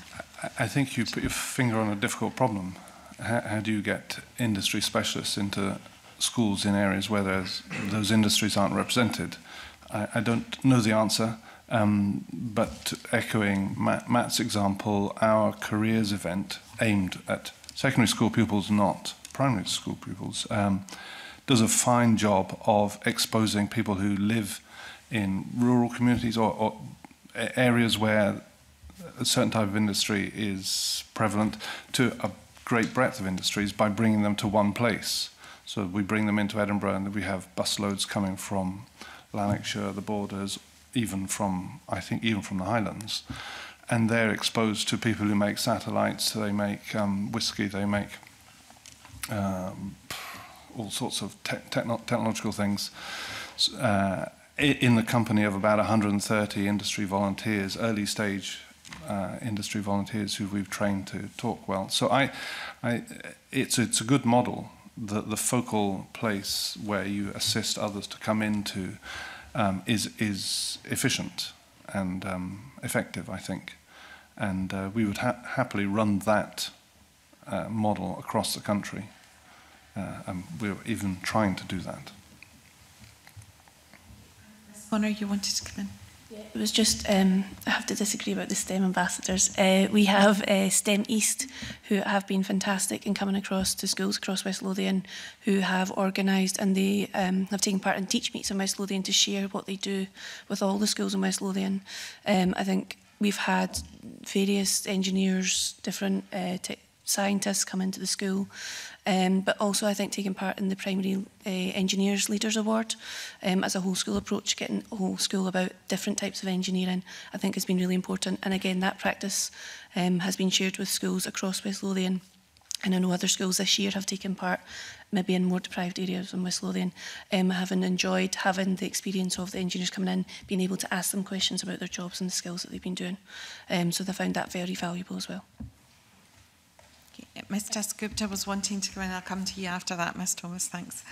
[SPEAKER 6] I, I think you put your finger on a difficult problem. How, how do you get industry specialists into schools in areas where those industries aren't represented? I, I don't know the answer, um, but echoing Matt, Matt's example, our careers event aimed at secondary school pupils, not primary school pupils, um, does a fine job of exposing people who live in rural communities or, or areas where a certain type of industry is prevalent to a great breadth of industries by bringing them to one place. So we bring them into Edinburgh and we have busloads coming from Lanarkshire, the borders, even from, I think, even from the Highlands. And they're exposed to people who make satellites, they make um, whiskey, they make um, all sorts of te techno technological things. Uh, in the company of about 130 industry volunteers, early stage uh, industry volunteers who we've trained to talk well. So I, I, it's, it's a good model the, the focal place where you assist others to come into um, is, is efficient and um, effective, I think. And uh, we would ha happily run that uh, model across the country. Uh, and we're even trying to do that.
[SPEAKER 1] Ms. you wanted to come in.
[SPEAKER 2] It was just, um, I have to disagree about the STEM ambassadors. Uh, we have uh, STEM East, who have been fantastic in coming across to schools across West Lothian, who have organised and they um, have taken part in teach meets in West Lothian to share what they do with all the schools in West Lothian. Um, I think we've had various engineers, different uh, scientists come into the school Um, but also, I think taking part in the Primary uh, Engineers Leaders Award um, as a whole school approach, getting whole school about different types of engineering, I think has been really important. And again, that practice um, has been shared with schools across West Lothian. And I know other schools this year have taken part, maybe in more deprived areas in West Lothian, um, having enjoyed having the experience of the engineers coming in, being able to ask them questions about their jobs and the skills that they've been doing. Um, so they found that very valuable as well.
[SPEAKER 1] Mr. Gupta was wanting to come in. I'll come to you after that, Ms Thomas. Thanks.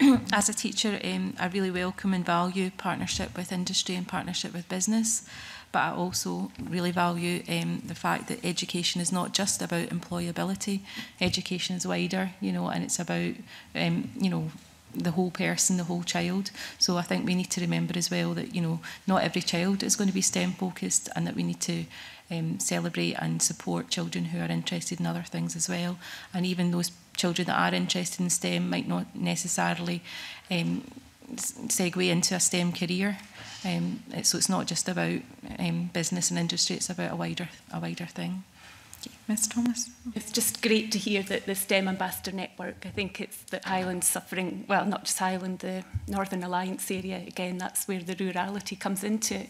[SPEAKER 3] Um, as a teacher, um, I really welcome and value partnership with industry and partnership with business. But I also really value um, the fact that education is not just about employability. Education is wider, you know, and it's about, um, you know, the whole person, the whole child. So I think we need to remember as well that, you know, not every child is going to be STEM focused and that we need to um, celebrate and support children who are interested in other things as well. And even those children that are interested in STEM might not necessarily um, segue into a STEM career. Um, so it's not just about um, business and industry; it's about a wider a wider thing. Thank you.
[SPEAKER 1] Ms Thomas.
[SPEAKER 4] It's just great to hear that the STEM Ambassador Network, I think it's that Highland's suffering, well, not just Highland, the Northern Alliance area, again, that's where the rurality comes into it.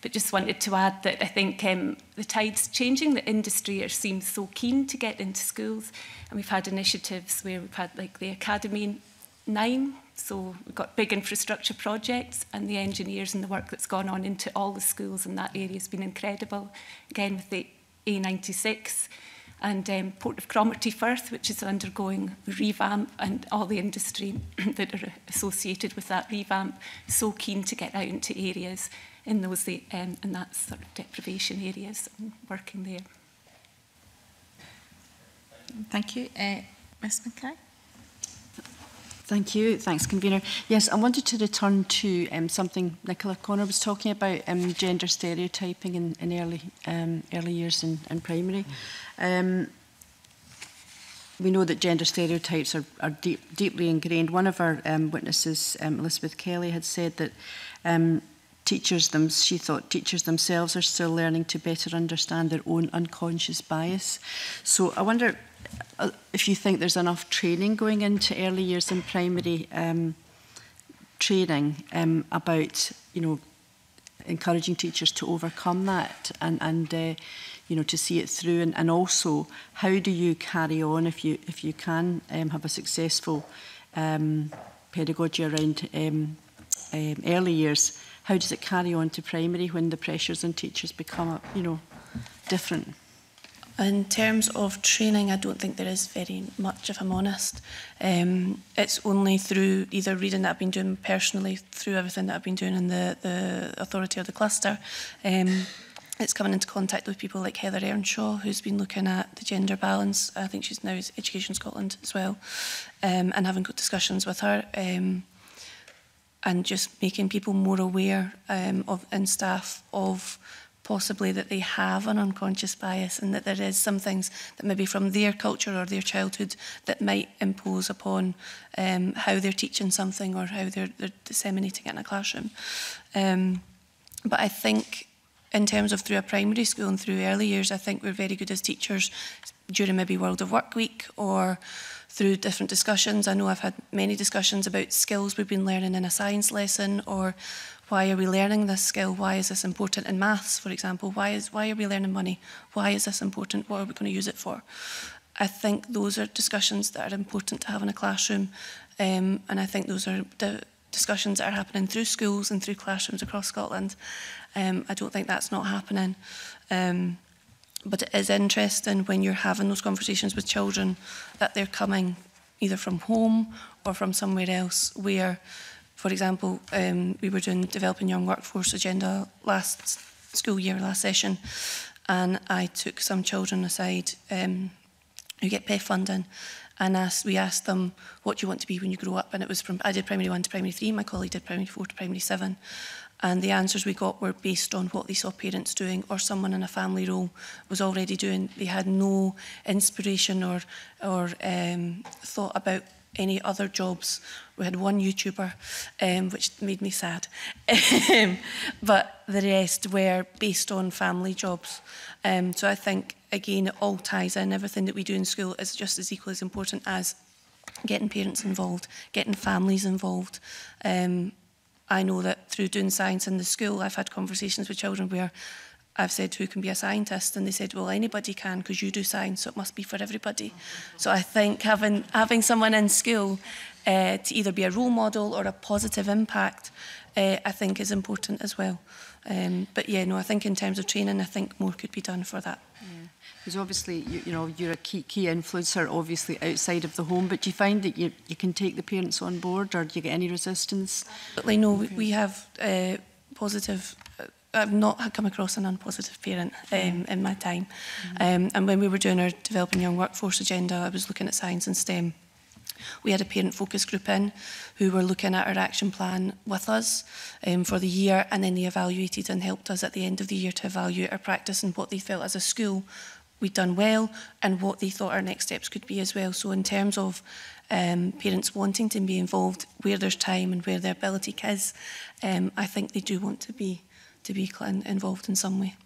[SPEAKER 4] But just wanted to add that I think um, the tide's changing. The industry seems so keen to get into schools. And we've had initiatives where we've had like the Academy 9, so we've got big infrastructure projects and the engineers and the work that's gone on into all the schools in that area has been incredible. Again, with the A96 and um, Port of Cromarty Firth, which is undergoing revamp and all the industry that are associated with that revamp, so keen to get out into areas in those um, in that sort of deprivation areas and working there.
[SPEAKER 1] Thank you. Uh, Ms McKay?
[SPEAKER 11] Thank you. Thanks, convener. Yes, I wanted to return to um, something Nicola Connor was talking about, um, gender stereotyping in, in early um, early years in, in primary. Um, we know that gender stereotypes are, are deep, deeply ingrained. One of our um, witnesses, um, Elizabeth Kelly, had said that um, teachers them she thought teachers themselves are still learning to better understand their own unconscious bias so i wonder Uh, if you think there's enough training going into early years and primary um, training um, about, you know, encouraging teachers to overcome that and, and uh, you know, to see it through and, and also how do you carry on if you, if you can um, have a successful um, pedagogy around um, um, early years, how does it carry on to primary when the pressures on teachers become, you know, different?
[SPEAKER 2] In terms of training, I don't think there is very much, if I'm honest. Um, it's only through either reading that I've been doing personally, through everything that I've been doing in the, the authority or the cluster. Um, it's coming into contact with people like Heather Earnshaw, who's been looking at the gender balance. I think she's now Education Scotland as well, um, and having good discussions with her. Um, and just making people more aware um, of and staff of possibly that they have an unconscious bias and that there is some things that maybe from their culture or their childhood that might impose upon um, how they're teaching something or how they're, they're disseminating it in a classroom. Um, but I think in terms of through a primary school and through early years, I think we're very good as teachers during maybe World of Work Week or through different discussions. I know I've had many discussions about skills we've been learning in a science lesson or Why are we learning this skill? Why is this important? In maths, for example, why, is, why are we learning money? Why is this important? What are we going to use it for? I think those are discussions that are important to have in a classroom. Um, and I think those are the discussions that are happening through schools and through classrooms across Scotland. Um, I don't think that's not happening. Um, but it is interesting when you're having those conversations with children that they're coming either from home or from somewhere else where For example, um, we were doing developing young workforce agenda last school year, last session, and I took some children aside um, who get PEF funding and asked, we asked them, what you want to be when you grow up? And it was from, I did primary one to primary three, my colleague did primary four to primary seven. And the answers we got were based on what they saw parents doing or someone in a family role was already doing. They had no inspiration or, or um, thought about any other jobs. We had one YouTuber, um, which made me sad. Um, but the rest were based on family jobs. Um, so I think, again, it all ties in. Everything that we do in school is just as equally as important as getting parents involved, getting families involved. Um, I know that through doing science in the school, I've had conversations with children where I've said, who can be a scientist? And they said, well, anybody can because you do science, so it must be for everybody. So I think having, having someone in school uh, to either be a role model or a positive impact, uh, I think is important as well. Um, but yeah, no, I think in terms of training, I think more could be done for that. Yeah.
[SPEAKER 11] Because obviously, you, you know, you're a key, key influencer, obviously, outside of the home, but do you find that you, you can take the parents on board or do you get any resistance?
[SPEAKER 2] Absolutely, no, we, we have uh, positive I've not come across an unpositive parent um, in my time. Mm-hmm. Um, and when we were doing our developing young workforce agenda, I was looking at science and STEM. We had a parent focus group in who were looking at our action plan with us um, for the year, and then they evaluated and helped us at the end of the year to evaluate our practice and what they felt as a school we'd done well and what they thought our next steps could be as well. So in terms of um, parents wanting to be involved where there's time and where their ability is, um, I think they do want to be to be involved in some way.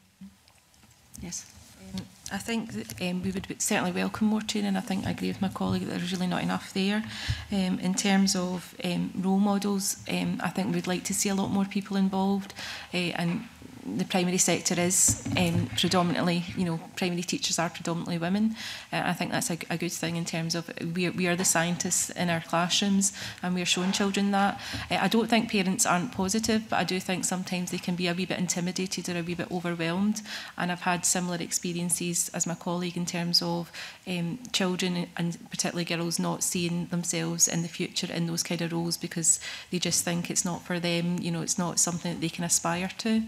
[SPEAKER 11] Yes.
[SPEAKER 3] Um, I think that um, we would certainly welcome more training. I think I agree with my colleague that there's really not enough there. Um, in terms of um, role models, um, I think we'd like to see a lot more people involved uh, and the primary sector is um, predominantly, you know, primary teachers are predominantly women. Uh, I think that's a, a good thing in terms of we are, we are the scientists in our classrooms and we are showing children that. Uh, I don't think parents aren't positive, but I do think sometimes they can be a wee bit intimidated or a wee bit overwhelmed. And I've had similar experiences as my colleague in terms of um, children and particularly girls not seeing themselves in the future in those kind of roles because they just think it's not for them, you know, it's not something that they can aspire to.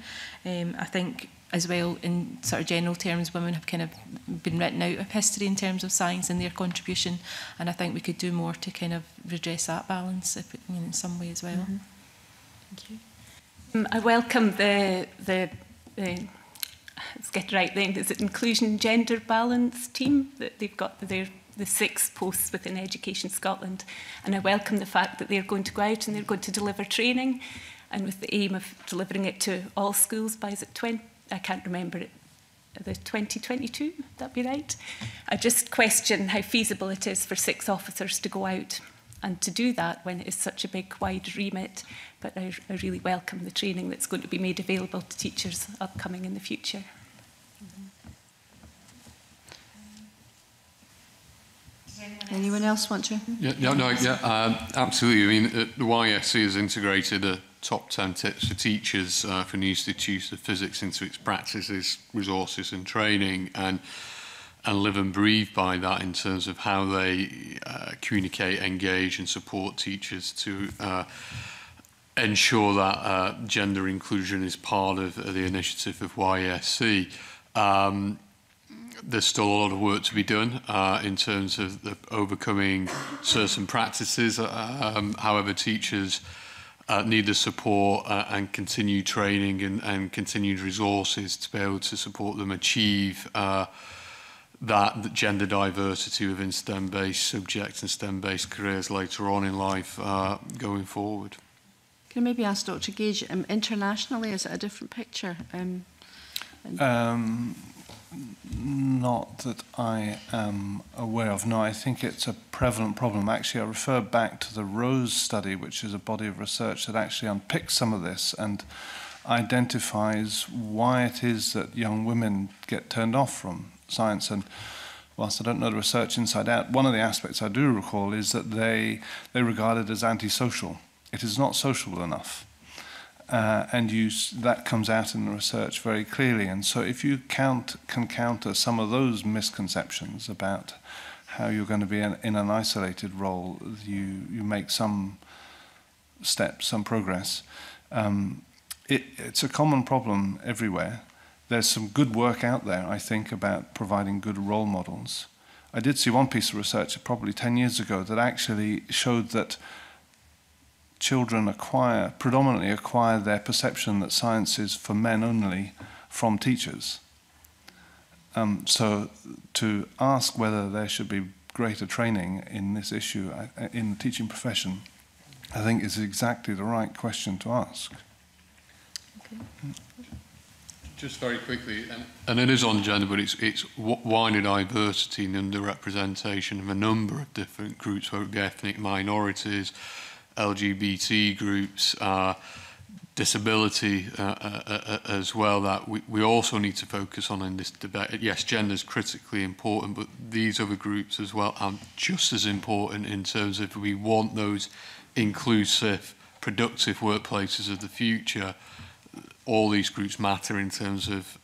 [SPEAKER 3] Um, I think as well in sort of general terms women have kind of been written out of history in terms of science and their contribution and I think we could do more to kind of redress that balance if, you know, in some way as well. Mm -hmm.
[SPEAKER 4] Thank you. Um, I welcome the the the let's get right then is it inclusion gender balance team that they've got their the six posts within Education Scotland and I welcome the fact that they're going to go out and they're going to deliver training and with the aim of delivering it to all schools by, is it 20, I can't remember it, the 2022, that'd be right. I just question how feasible it is for six officers to go out and to do that when it is such a big, wide remit. But I, I really welcome the training that's going to be made available to teachers upcoming in the future.
[SPEAKER 11] Anyone else want to?
[SPEAKER 5] Yeah, no, no, yeah, uh, absolutely. I mean, uh, the YS is integrated a, top-down tips for teachers uh, for new to use of physics into its practices, resources and training and and live and breathe by that in terms of how they uh, communicate, engage and support teachers to uh, ensure that uh, gender inclusion is part of the initiative of YSC. E e. Um, there's still a lot of work to be done uh, in terms of the overcoming certain practices. Uh, um, however, teachers uh, need the support uh, and continued training and, and continued resources to be able to support them achieve uh, that gender diversity within STEM-based subjects and STEM-based careers later on in life uh, going forward.
[SPEAKER 11] Can I maybe ask Dr Gage, um, internationally, is it a different picture? Um,
[SPEAKER 6] um, Not that I am aware of. No, I think it's a prevalent problem. Actually, I refer back to the ROSE study, which is a body of research that actually unpicks some of this and identifies why it is that young women get turned off from science. And whilst I don't know the research inside out, one of the aspects I do recall is that they, they regard it as antisocial. It is not sociable enough uh, and you, that comes out in the research very clearly. And so if you count, can counter some of those misconceptions about how you're going to be in, in an isolated role, you, you make some steps, some progress. Um, it, it's a common problem everywhere. There's some good work out there, I think, about providing good role models. I did see one piece of research probably 10 years ago that actually showed that children acquire, predominantly acquire their perception that science is for men only from teachers. Um, so to ask whether there should be greater training in this issue uh, in the teaching profession, I think is exactly the right question to ask. Okay.
[SPEAKER 5] Just very quickly, and, and, it is on gender, but it's, it's wider diversity and underrepresentation of a number of different groups, whether it be ethnic minorities, LGBT groups, our uh, disability uh, uh, uh, uh, as well that we, we also need to focus on in this debate. Yes, gender is critically important, but these other groups as well are just as important in terms of we want those inclusive, productive workplaces of the future. All these groups matter in terms of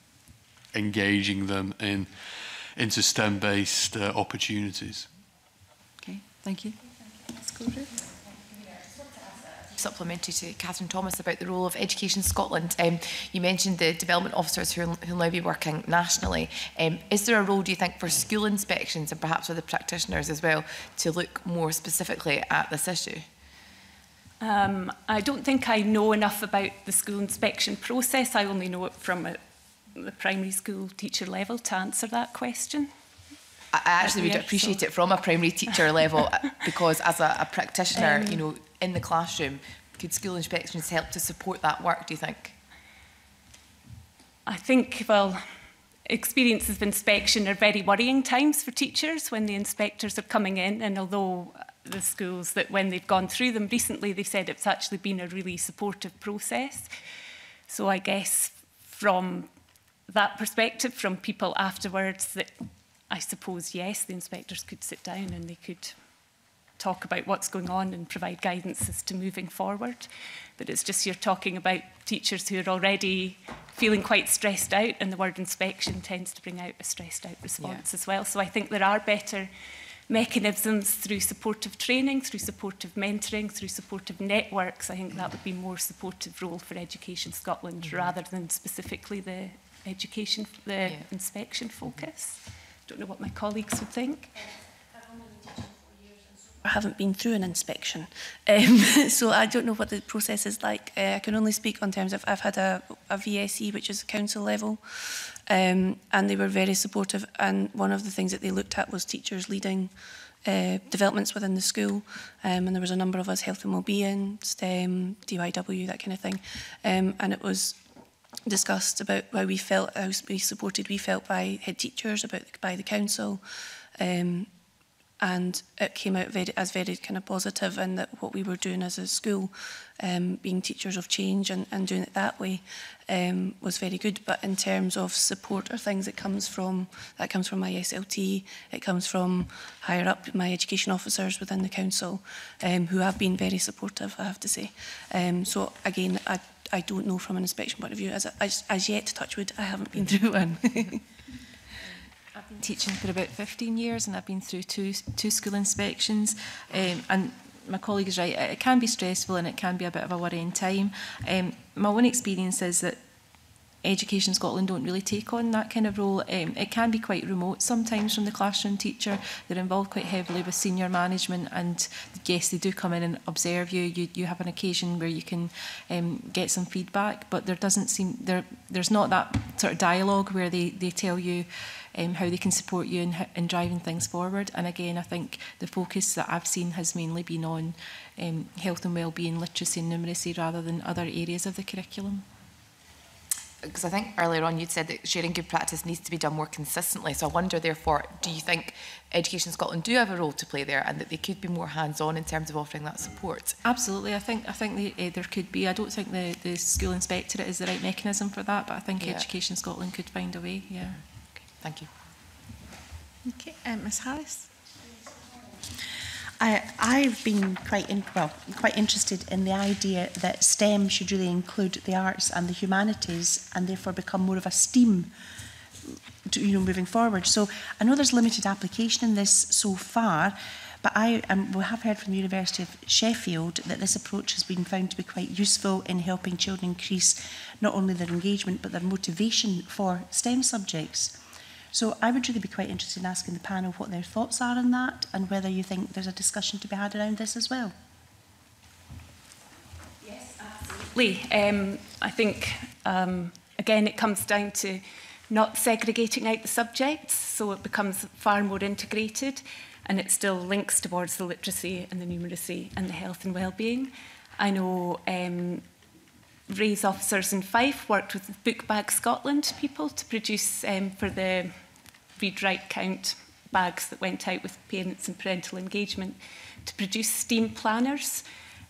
[SPEAKER 5] engaging them in into STEM-based uh, opportunities.
[SPEAKER 11] Okay, thank you. Thank you
[SPEAKER 12] supplementary to Catherine Thomas about the role of Education Scotland. Um, you mentioned the development officers who, who will now be working nationally. Um, is there a role, do you think, for school inspections and perhaps for the practitioners as well to look more specifically at this issue?
[SPEAKER 4] Um, I don't think I know enough about the school inspection process. I only know it from a, the primary school teacher level to answer that question.
[SPEAKER 12] I actually would appreciate it from a primary teacher level because as a, a practitioner, um, you know, in the classroom. Could school inspections help to support that work, do you think?
[SPEAKER 4] I think, well, experiences of inspection are very worrying times for teachers when the inspectors are coming in. And although the schools that when they've gone through them recently, they've said it's actually been a really supportive process. So I guess from that perspective, from people afterwards, that I suppose, yes, the inspectors could sit down and they could talk about what's going on and provide guidance as to moving forward. But it's just you're talking about teachers who are already feeling quite stressed out, and the word inspection tends to bring out a stressed out response yeah. as well. So I think there are better mechanisms through supportive training, through supportive mentoring, through supportive networks. I think that would be more supportive role for Education Scotland mm -hmm. rather than specifically the education, the yeah. inspection focus. Don't know what my colleagues would think.
[SPEAKER 2] I haven't been through an inspection. Um, so I don't know what the process is like. Uh, I can only speak on terms of I've had a, a VSE, which is council level, um, and they were very supportive. And one of the things that they looked at was teachers leading uh, developments within the school. Um, and there was a number of us, health and wellbeing, STEM, DYW, that kind of thing. Um, and it was discussed about why we felt, how we supported, we felt by head teachers, about by the council, um, and it came out very, as very kind of positive and that what we were doing as a school, um, being teachers of change and, and doing it that way, um, was very good. But in terms of support or things, it comes from that comes from my SLT, it comes from higher up my education officers within the council, um, who have been very supportive, I have to say. Um, so again, I I don't know from an inspection point of view. As, as, as yet, touch wood, I haven't been through one.
[SPEAKER 3] teaching for about 15 years and I've been through two, two school inspections um, and my colleague is right, it can be stressful and it can be a bit of a worrying time. Um, my own experience is that Education Scotland don't really take on that kind of role. Um, it can be quite remote sometimes from the classroom teacher. They're involved quite heavily with senior management and yes, they do come in and observe you. You, you have an occasion where you can um, get some feedback, but there doesn't seem, there, there's not that sort of dialogue where they, they tell you um, how they can support you in, in driving things forward. And again, I think the focus that I've seen has mainly been on um, health and wellbeing, literacy and numeracy rather than other areas of the curriculum
[SPEAKER 12] because I think earlier on you'd said that sharing good practice needs to be done more consistently. So I wonder, therefore, do you think Education Scotland do have a role to play there, and that they could be more hands-on in terms of offering that support?
[SPEAKER 3] Absolutely, I think I think they, uh, there could be. I don't think the, the school inspectorate is the right mechanism for that, but I think yeah. Education Scotland could find a way. Yeah.
[SPEAKER 12] Thank you.
[SPEAKER 13] Okay, um, Ms Harris. I, I've been quite in, well quite interested in the idea that STEM should really include the arts and the humanities and therefore become more of a STEAM to, you know moving forward. So I know there's limited application in this so far, but I um, we have heard from the University of Sheffield that this approach has been found to be quite useful in helping children increase not only their engagement but their motivation for STEM subjects. So I would really be quite interested in asking the panel what their thoughts are on that and whether you think there's a discussion to be had around this as well.
[SPEAKER 4] Yes, absolutely. Um, I think, um, again, it comes down to not segregating out the subjects so it becomes far more integrated and it still links towards the literacy and the numeracy and the health and well-being. I know um, raise officers in Fife worked with Bookbag Scotland people to produce um, for the read write count bags that went out with parents and parental engagement to produce STEAM planners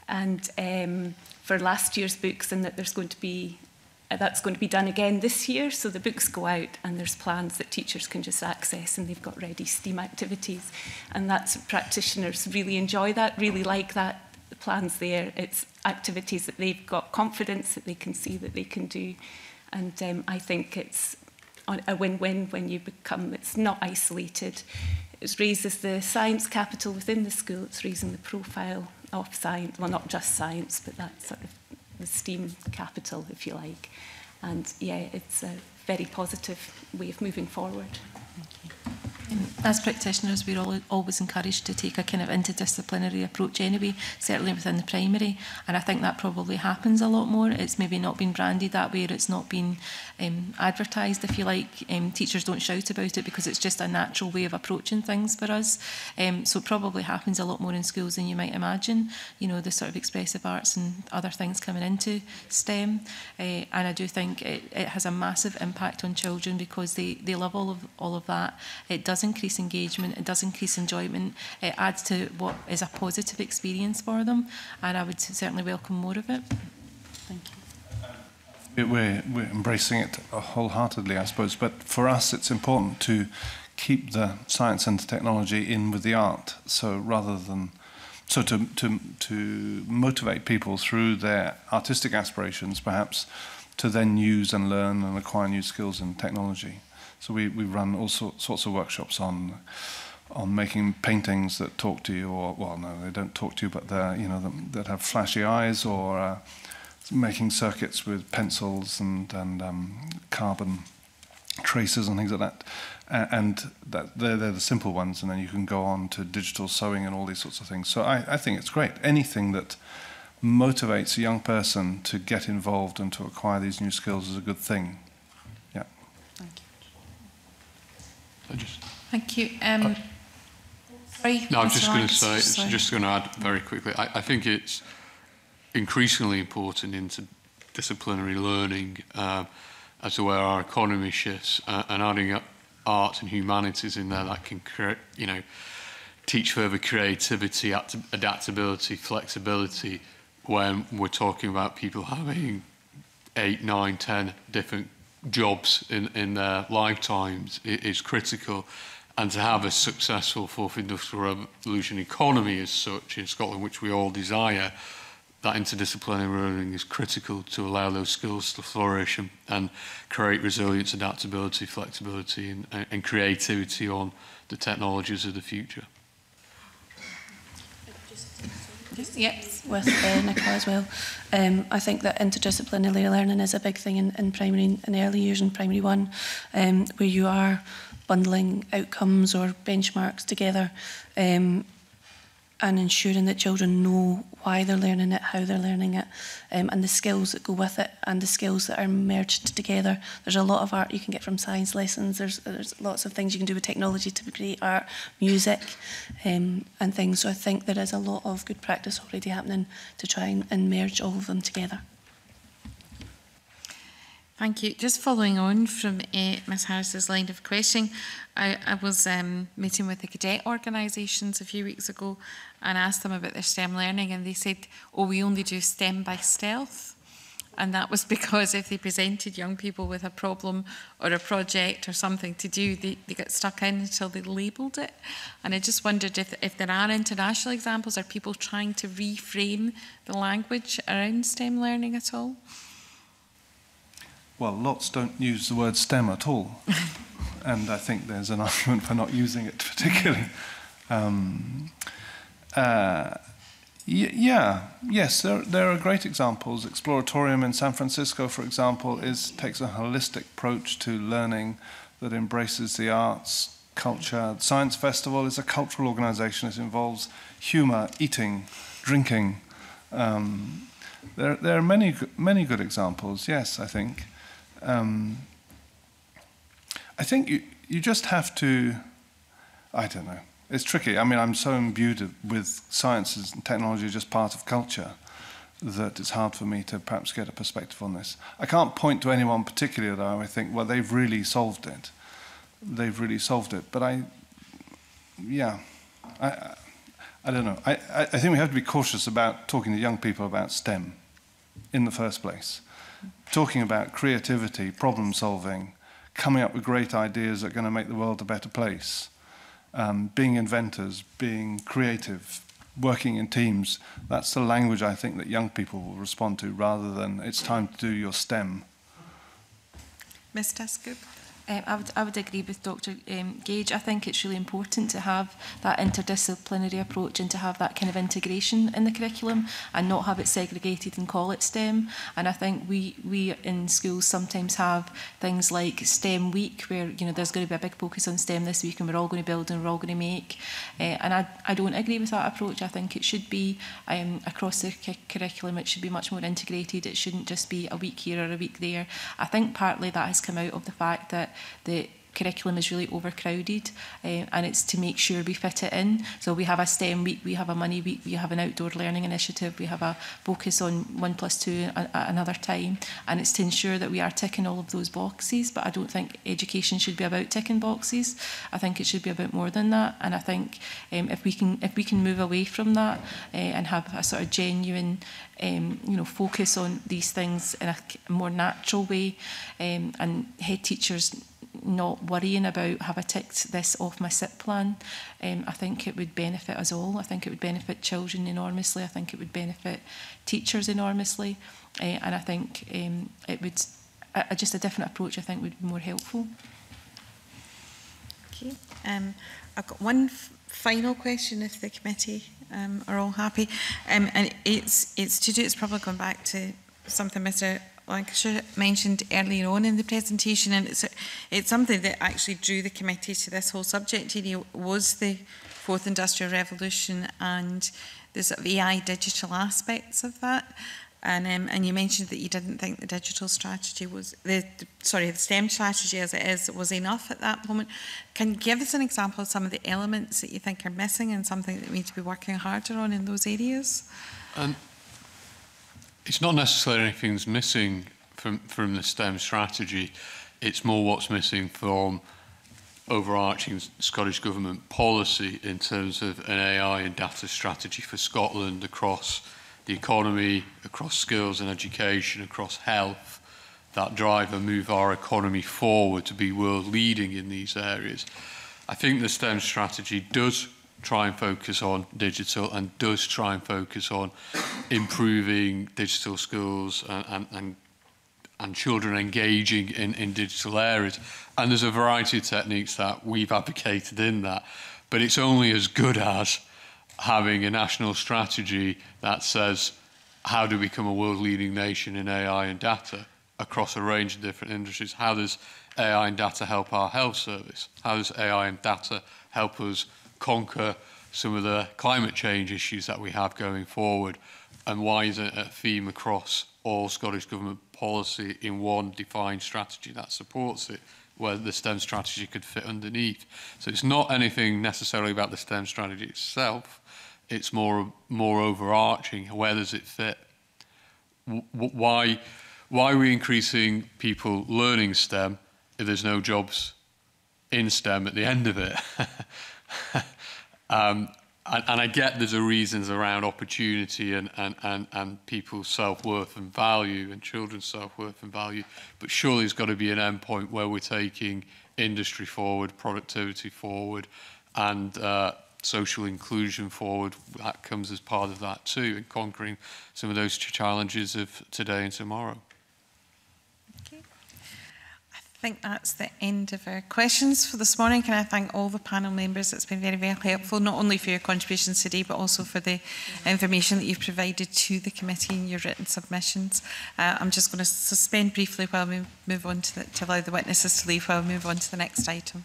[SPEAKER 4] and um, for last year's books and that there's going to be uh, that's going to be done again this year so the books go out and there's plans that teachers can just access and they've got ready STEAM activities and that's practitioners really enjoy that really like that plan's there. It's activities that they've got confidence that they can see that they can do. And um, I think it's a win-win when you become, it's not isolated. It raises the science capital within the school. It's raising the profile of science, well, not just science, but that sort of the STEAM capital, if you like. And yeah, it's a very positive way of moving forward. Thank you
[SPEAKER 3] as practitioners, we're all, always encouraged to take a kind of interdisciplinary approach anyway, certainly within the primary. And I think that probably happens a lot more. It's maybe not been branded that way, or it's not been um, advertised, if you like. Um, teachers don't shout about it because it's just a natural way of approaching things for us. Um, so it probably happens a lot more in schools than you might imagine. You know, the sort of expressive arts and other things coming into STEM. Uh, and I do think it, it has a massive impact on children because they, they love all of all of that. It does does increase engagement, it does increase enjoyment, it adds to what is a positive experience for them, and I would certainly welcome more of it.
[SPEAKER 11] Thank you.
[SPEAKER 6] We're, we're embracing it wholeheartedly, I suppose, but for us it's important to keep the science and the technology in with the art. So rather than so to to to motivate people through their artistic aspirations, perhaps, to then use and learn and acquire new skills in technology. So we, we run all so, sorts of workshops on on making paintings that talk to you, or well, no, they don't talk to you, but they're you know that, that have flashy eyes, or uh, making circuits with pencils and and um, carbon traces and things like that. A and that they're, they're the simple ones, and then you can go on to digital sewing and all these sorts of things. So I, I think it's great. Anything that motivates a young person to get involved and to acquire these new skills is a good thing.
[SPEAKER 11] I
[SPEAKER 5] just...
[SPEAKER 12] Thank you. Um, sorry,
[SPEAKER 5] no, I'm just going to say,
[SPEAKER 12] sorry.
[SPEAKER 5] just going to add very quickly, I, I think it's increasingly important disciplinary learning uh, as to where our economy shifts uh, and adding up art and humanities in there that can create, you know, teach further creativity, adaptability, flexibility when we're talking about people having eight, nine, ten different jobs in, in their lifetimes is critical and to have a successful fourth industrial revolution economy as such in Scotland, which we all desire, that interdisciplinary learning is critical to allow those skills to flourish and, and create resilience, adaptability, flexibility and, and creativity on the technologies of the future.
[SPEAKER 2] Yes, yep, with uh, Nicola as well. Um, I think that interdisciplinary learning is a big thing in, in primary and early years in primary one, um, where you are bundling outcomes or benchmarks together um, and ensuring that children know why they're learning it, how they're learning it, um, and the skills that go with it, and the skills that are merged together. There's a lot of art you can get from science lessons. There's there's lots of things you can do with technology to create art, music, um, and things. So I think there is a lot of good practice already happening to try and, and merge all of them together.
[SPEAKER 1] Thank you. Just following on from uh, eh, Ms Harris's line of questioning, I, I was um, meeting with the cadet organisations a few weeks ago and asked them about their STEM learning and they said, oh, we only do STEM by stealth. And that was because if they presented young people with a problem or a project or something to do, they, they got stuck in until they labelled it. And I just wondered if, if there are international examples, are people trying to reframe the language around STEM learning at all?
[SPEAKER 6] well, lots don't use the word stem at all. and I think there's an argument for not using it particularly. Um, uh, yeah, yes, there, there, are great examples. Exploratorium in San Francisco, for example, is takes a holistic approach to learning that embraces the arts, culture. The Science Festival is a cultural organization. It involves humor, eating, drinking. Um, there, there are many, many good examples, yes, I think. Um, I think you, you just have to, I don't know, it's tricky. I mean, I'm so imbued with sciences and technology as just part of culture that it's hard for me to perhaps get a perspective on this. I can't point to anyone particularly though I think, well, they've really solved it. They've really solved it. But I, yeah, I, I don't know. I, I think we have to be cautious about talking to young people about STEM in the first place talking about creativity, problem solving, coming up with great ideas that are going to make the world a better place, um, being inventors, being creative, working in teams. That's the language I think that young people will respond to rather than it's time to do your STEM.
[SPEAKER 1] Ms. Taskip?
[SPEAKER 3] Um, I, would, I would agree with Dr um, Gage. I think it's really important to have that interdisciplinary approach and to have that kind of integration in the curriculum and not have it segregated and call it STEM. And I think we, we in schools sometimes have things like STEM week where you know there's going to be a big focus on STEM this week and we're all going to build and we're all going to make. Uh, and I, I don't agree with that approach. I think it should be um, across the curriculum. It should be much more integrated. It shouldn't just be a week here or a week there. I think partly that has come out of the fact that で curriculum is really overcrowded uh, and it's to make sure we fit it in. So we have a STEM week, we have a money week, we have an outdoor learning initiative, we have a focus on one plus two at another time and it's to ensure that we are ticking all of those boxes but I don't think education should be about ticking boxes. I think it should be about more than that and I think um, if we can if we can move away from that uh, and have a sort of genuine um, you know, focus on these things in a more natural way um, and head teachers not worrying about have I ticked this off my SIP plan. Um, I think it would benefit us all. I think it would benefit children enormously. I think it would benefit teachers enormously. Uh, and I think um, it would, uh, just a different approach I think would be more helpful.
[SPEAKER 1] Okay. Um, I've got one final question if the committee um, are all happy. Um, and it's, it's to do, it's probably going back to something Mr Lancashire mentioned earlier on in the presentation, and it's, it's something that actually drew the committee to this whole subject area was the fourth industrial revolution and the sort of AI digital aspects of that. And, um, and you mentioned that you didn't think the digital strategy was the, sorry the STEM strategy as it is was enough at that moment. Can you give us an example of some of the elements that you think are missing and something that we need to be working harder on in those areas?
[SPEAKER 5] Um, it's not necessarily anything's missing from, from the STEM strategy. It's more what's missing from overarching Scottish Government policy in terms of an AI and data strategy for Scotland across the economy, across skills and education, across health, that drive and move our economy forward to be world leading in these areas. I think the STEM strategy does try and focus on digital and does try and focus on improving digital schools and, and, and, and children engaging in, in digital areas. And there's a variety of techniques that we've advocated in that, but it's only as good as having a national strategy that says how do we become a world leading nation in AI and data across a range of different industries? How does AI and data help our health service? How does AI and data help us conquer some of the climate change issues that we have going forward? And why it a theme across all Scottish Government policy in one defined strategy that supports it, where the STEM strategy could fit underneath? So it's not anything necessarily about the STEM strategy itself, it's more, more overarching. Where does it fit? why, why are we increasing people learning STEM if there's no jobs in STEM at the end of it? um, and, and I get there's a reasons around opportunity and, and, and, and people's self-worth and value and children's self-worth and value, but surely there's got to be an end point where we're taking industry forward, productivity forward, and uh, social inclusion forward. That comes as part of that too, and conquering some of those challenges of today and tomorrow.
[SPEAKER 1] I think that's the end of our questions for this morning. Can I thank all the panel members? It's been very, very helpful, not only for your contributions today, but also for the information that you've provided to the committee in your written submissions. Uh, I'm just going to suspend briefly while we move on to, the, to allow the witnesses to leave while we move on to the next item.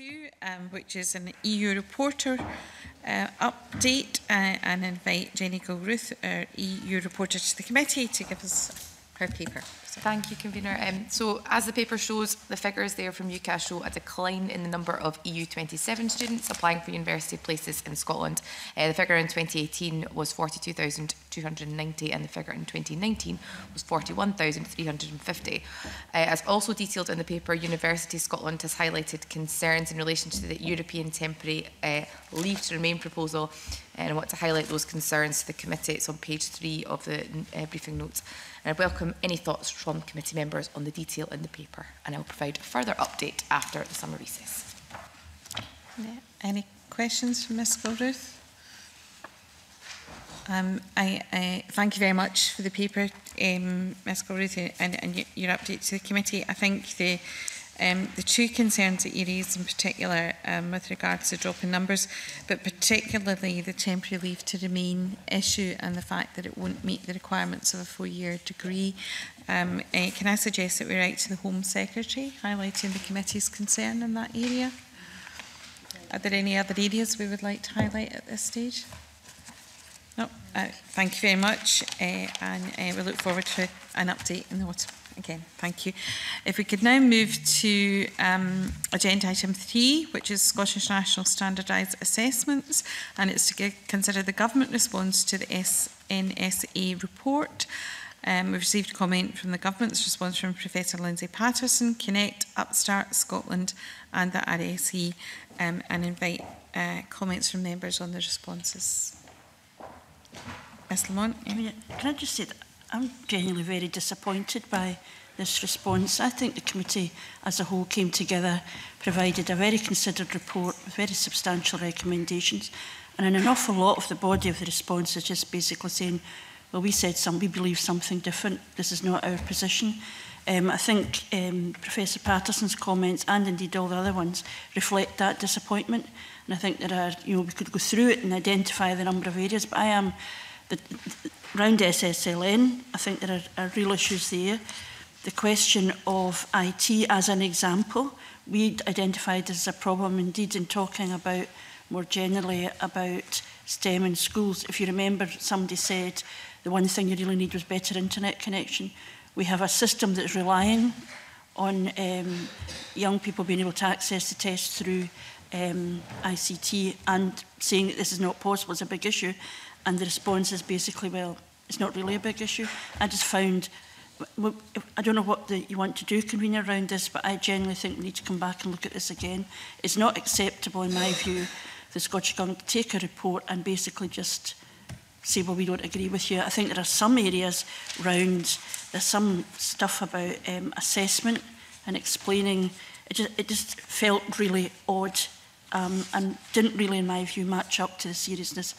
[SPEAKER 1] two, um, which is an EU reporter uh, update, uh, and invite Jenny Gilruth, our EU reporter to the committee, to give us her paper.
[SPEAKER 12] Thank you, Convener. Um, so, as the paper shows, the figures there from UCAS show a decline in the number of EU27 students applying for university places in Scotland. Uh, the figure in 2018 was 42,290 and the figure in 2019 was 41,350. Uh, as also detailed in the paper, University Scotland has highlighted concerns in relation to the European temporary uh, leave to remain proposal and I want to highlight those concerns to the committee. It's on page three of the uh, briefing notes. And I welcome any thoughts from committee members on the detail in the paper. And I will provide a further update after the summer recess.
[SPEAKER 1] Yeah. Any questions from Ms Goldruth? Um, I, I thank you very much for the paper, um, Ms Goldruth, and, and your update to the committee. I think the Um, the two concerns that you raised in particular um, with regards to dropping numbers, but particularly the temporary leave to remain issue and the fact that it won't meet the requirements of a four-year degree, um, uh, can I suggest that we write to the Home Secretary highlighting the committee's concern in that area? Are there any other areas we would like to highlight at this stage? No, uh, thank you very much uh, and uh, we look forward to an update in the autumn. Again, thank you. If we could now move to um, agenda item three, which is Scottish National Standardised Assessments, and it's to get, consider the government response to the SNSA report. Um, we've received comment from the government's response from Professor Lindsay Patterson, Connect, Upstart Scotland and the RSE, um, and invite uh, comments from members on the responses. Ms Lamont?
[SPEAKER 14] Can I just say that I'm genuinely very disappointed by this response. I think the committee as a whole came together, provided a very considered report with very substantial recommendations. And in an awful lot of the body of the response is just basically saying, well, we said some, we believe something different. This is not our position. Um, I think um, Professor Patterson's comments and indeed all the other ones reflect that disappointment. And I think there are, you know, we could go through it and identify the number of areas, but I am, the, the round SSLN, I think there are, are real issues there. The question of IT as an example, we identified as a problem indeed in talking about more generally about STEM in schools. If you remember, somebody said the one thing you really need was better internet connection. We have a system that's relying on um, young people being able to access the test through um, ICT and saying that this is not possible is a big issue. And the response is basically, well, it's not really a big issue. I just found, I don't know what the, you want to do, convener, around this, but I genuinely think we need to come back and look at this again. It's not acceptable, in my view, the Scottish Government take a report and basically just say, well, we don't agree with you. I think there are some areas around, there's some stuff about um, assessment and explaining. It just, it just felt really odd um, and didn't really, in my view, match up to the seriousness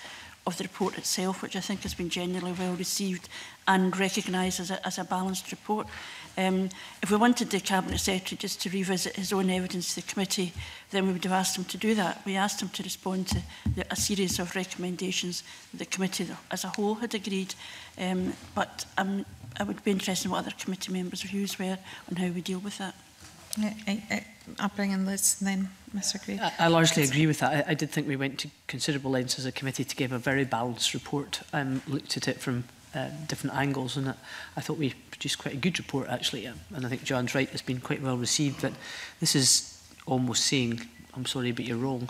[SPEAKER 14] of the report itself, which I think has been generally well received and recognised as a, as a balanced report. Um, if we wanted the Cabinet Secretary just to revisit his own evidence to the committee, then we would have asked him to do that. We asked him to respond to the, a series of recommendations that the committee as a whole had agreed, um, but um, I would be interested in what other committee members' views were on how we deal with that.
[SPEAKER 1] I, I, upbringing Liz and then Mr Gray.
[SPEAKER 8] I, I largely agree with that. I, I did think we went to considerable lengths as a committee to give a very balanced report. I um, looked at it from uh, different angles and I thought we produced quite a good report actually um, and I think John's right it's been quite well received but this is almost saying I'm sorry but you're wrong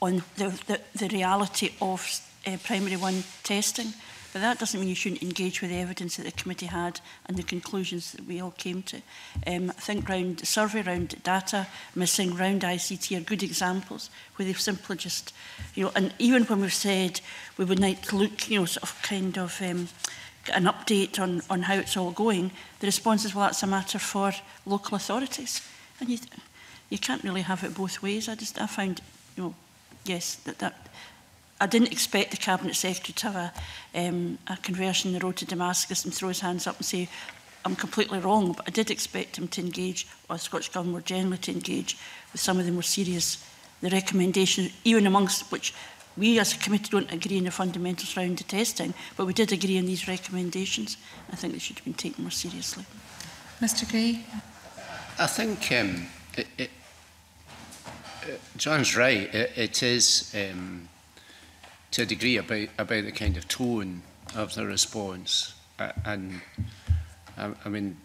[SPEAKER 14] on the, the, the reality of uh, primary one testing. But that doesn't mean you shouldn't engage with the evidence that the committee had and the conclusions that we all came to. Um, I think round survey round data missing round ICT are good examples where they've simply just, you know, and even when we've said we would like to look, you know, sort of kind of um, an update on, on how it's all going, the response is, well, that's a matter for local authorities. And you, you can't really have it both ways. I just, I found, you know, yes, that, that I didn't expect the Cabinet Secretary to have a, um, a conversion in the road to Damascus and throw his hands up and say, I'm completely wrong, but I did expect him to engage, or the Scottish Government more generally to engage, with some of the more serious the recommendations, even amongst which we as a committee don't agree in the fundamentals around the testing, but we did agree on these recommendations. I think they should have been taken more seriously.
[SPEAKER 1] Mr Gray?
[SPEAKER 7] I think um, it, it, uh, John's right. It, it is... Um, to a degree about about the kind of tone of the response. Uh, and I, I mean,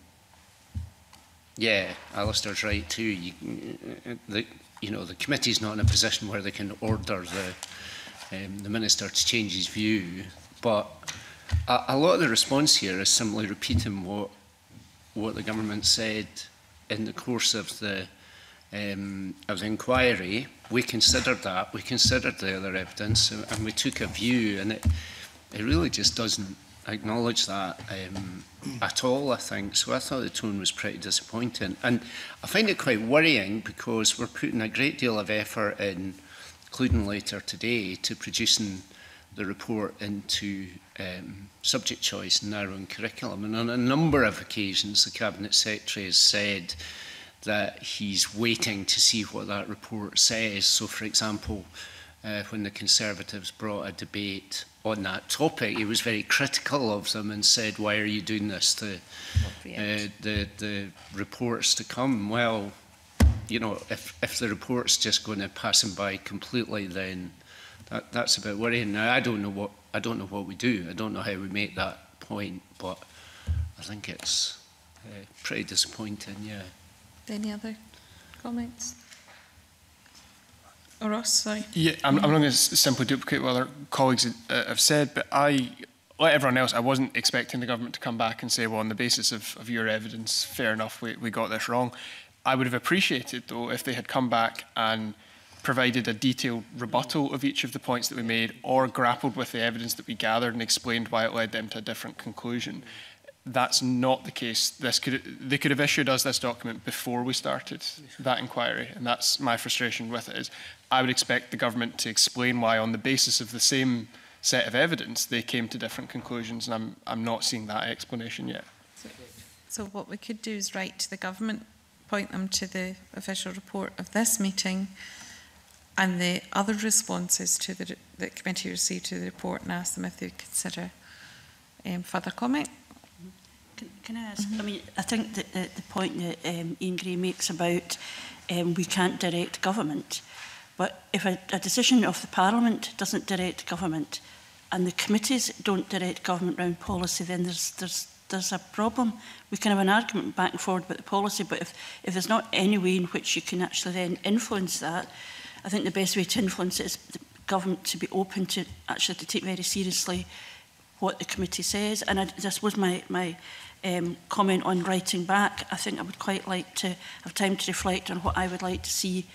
[SPEAKER 7] yeah, Alistair's right too. You, uh, uh, the, you know, the committee's not in a position where they can order the um, the minister to change his view, but a, a lot of the response here is simply repeating what what the government said in the course of the um, of inquiry, we considered that, we considered the other evidence, and we took a view, and it, it really just doesn't acknowledge that um, at all, I think. So I thought the tone was pretty disappointing. And I find it quite worrying because we're putting a great deal of effort in, including later today, to producing the report into um, subject choice and narrowing curriculum. And on a number of occasions, the Cabinet Secretary has said, that he's waiting to see what that report says. So, for example, uh, when the Conservatives brought a debate on that topic, he was very critical of them and said, why are you doing this to uh, the, the reports to come? Well, you know, if, if the report's just going to pass him by completely, then that, that's a bit worrying. Now, I don't know what I don't know what we do. I don't know how we make that point, but I think it's uh, pretty disappointing, yeah.
[SPEAKER 1] Any other comments? Or Ross, sorry.
[SPEAKER 10] Yeah, I'm, I'm not going to simply duplicate what other colleagues uh, uh, have said, but I, like everyone else, I wasn't expecting the government to come back and say, well, on the basis of, of your evidence, fair enough, we, we got this wrong. I would have appreciated, though, if they had come back and provided a detailed rebuttal of each of the points that we made or grappled with the evidence that we gathered and explained why it led them to a different conclusion. Mm -hmm that's not the case. This could, they could have issued us this document before we started that inquiry, and that's my frustration with it. Is I would expect the government to explain why, on the basis of the same set of evidence, they came to different conclusions, and I'm, I'm not seeing that explanation yet.
[SPEAKER 1] So, so what we could do is write to the government, point them to the official report of this meeting, and the other responses to the, the committee received to the report, and ask them if they would consider um, further comment.
[SPEAKER 14] Can, can I ask? Mm -hmm. I mean, I think that the, the point that um, Ian Gray makes about um, we can't direct government, but if a, a decision of the Parliament doesn't direct government and the committees don't direct government around policy, then there's, there's, there's a problem. We can have an argument back and forward about the policy, but if, if there's not any way in which you can actually then influence that, I think the best way to influence it is the government to be open to actually to take very seriously what the committee says. And I, I suppose my, my um, comment on writing back, I think I would quite like to have time to reflect on what I would like to see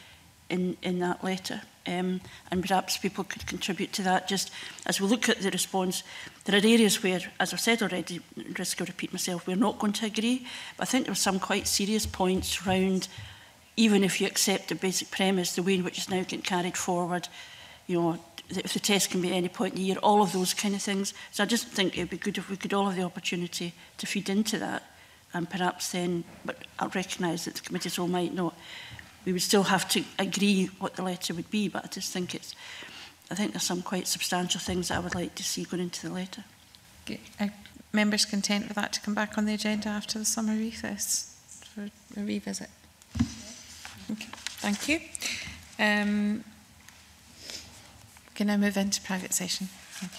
[SPEAKER 14] in, in that letter. Um, and perhaps people could contribute to that just as we look at the response. There are areas where, as I've said already, risk of repeat myself, we're not going to agree. But I think there are some quite serious points around, even if you accept the basic premise, the way in which it's now getting carried forward, you know, if the test can be at any point in the year, all of those kind of things. So I just think it would be good if we could all have the opportunity to feed into that and perhaps then, but I recognise that the committee all might not. We would still have to agree what the letter would be, but I just think it's, I think there's some quite substantial things that I would like to see going into the letter.
[SPEAKER 1] Are uh, members content with that to come back on the agenda after the summer recess for a revisit? Okay, thank you. Um, Can I move into private session? Thank you.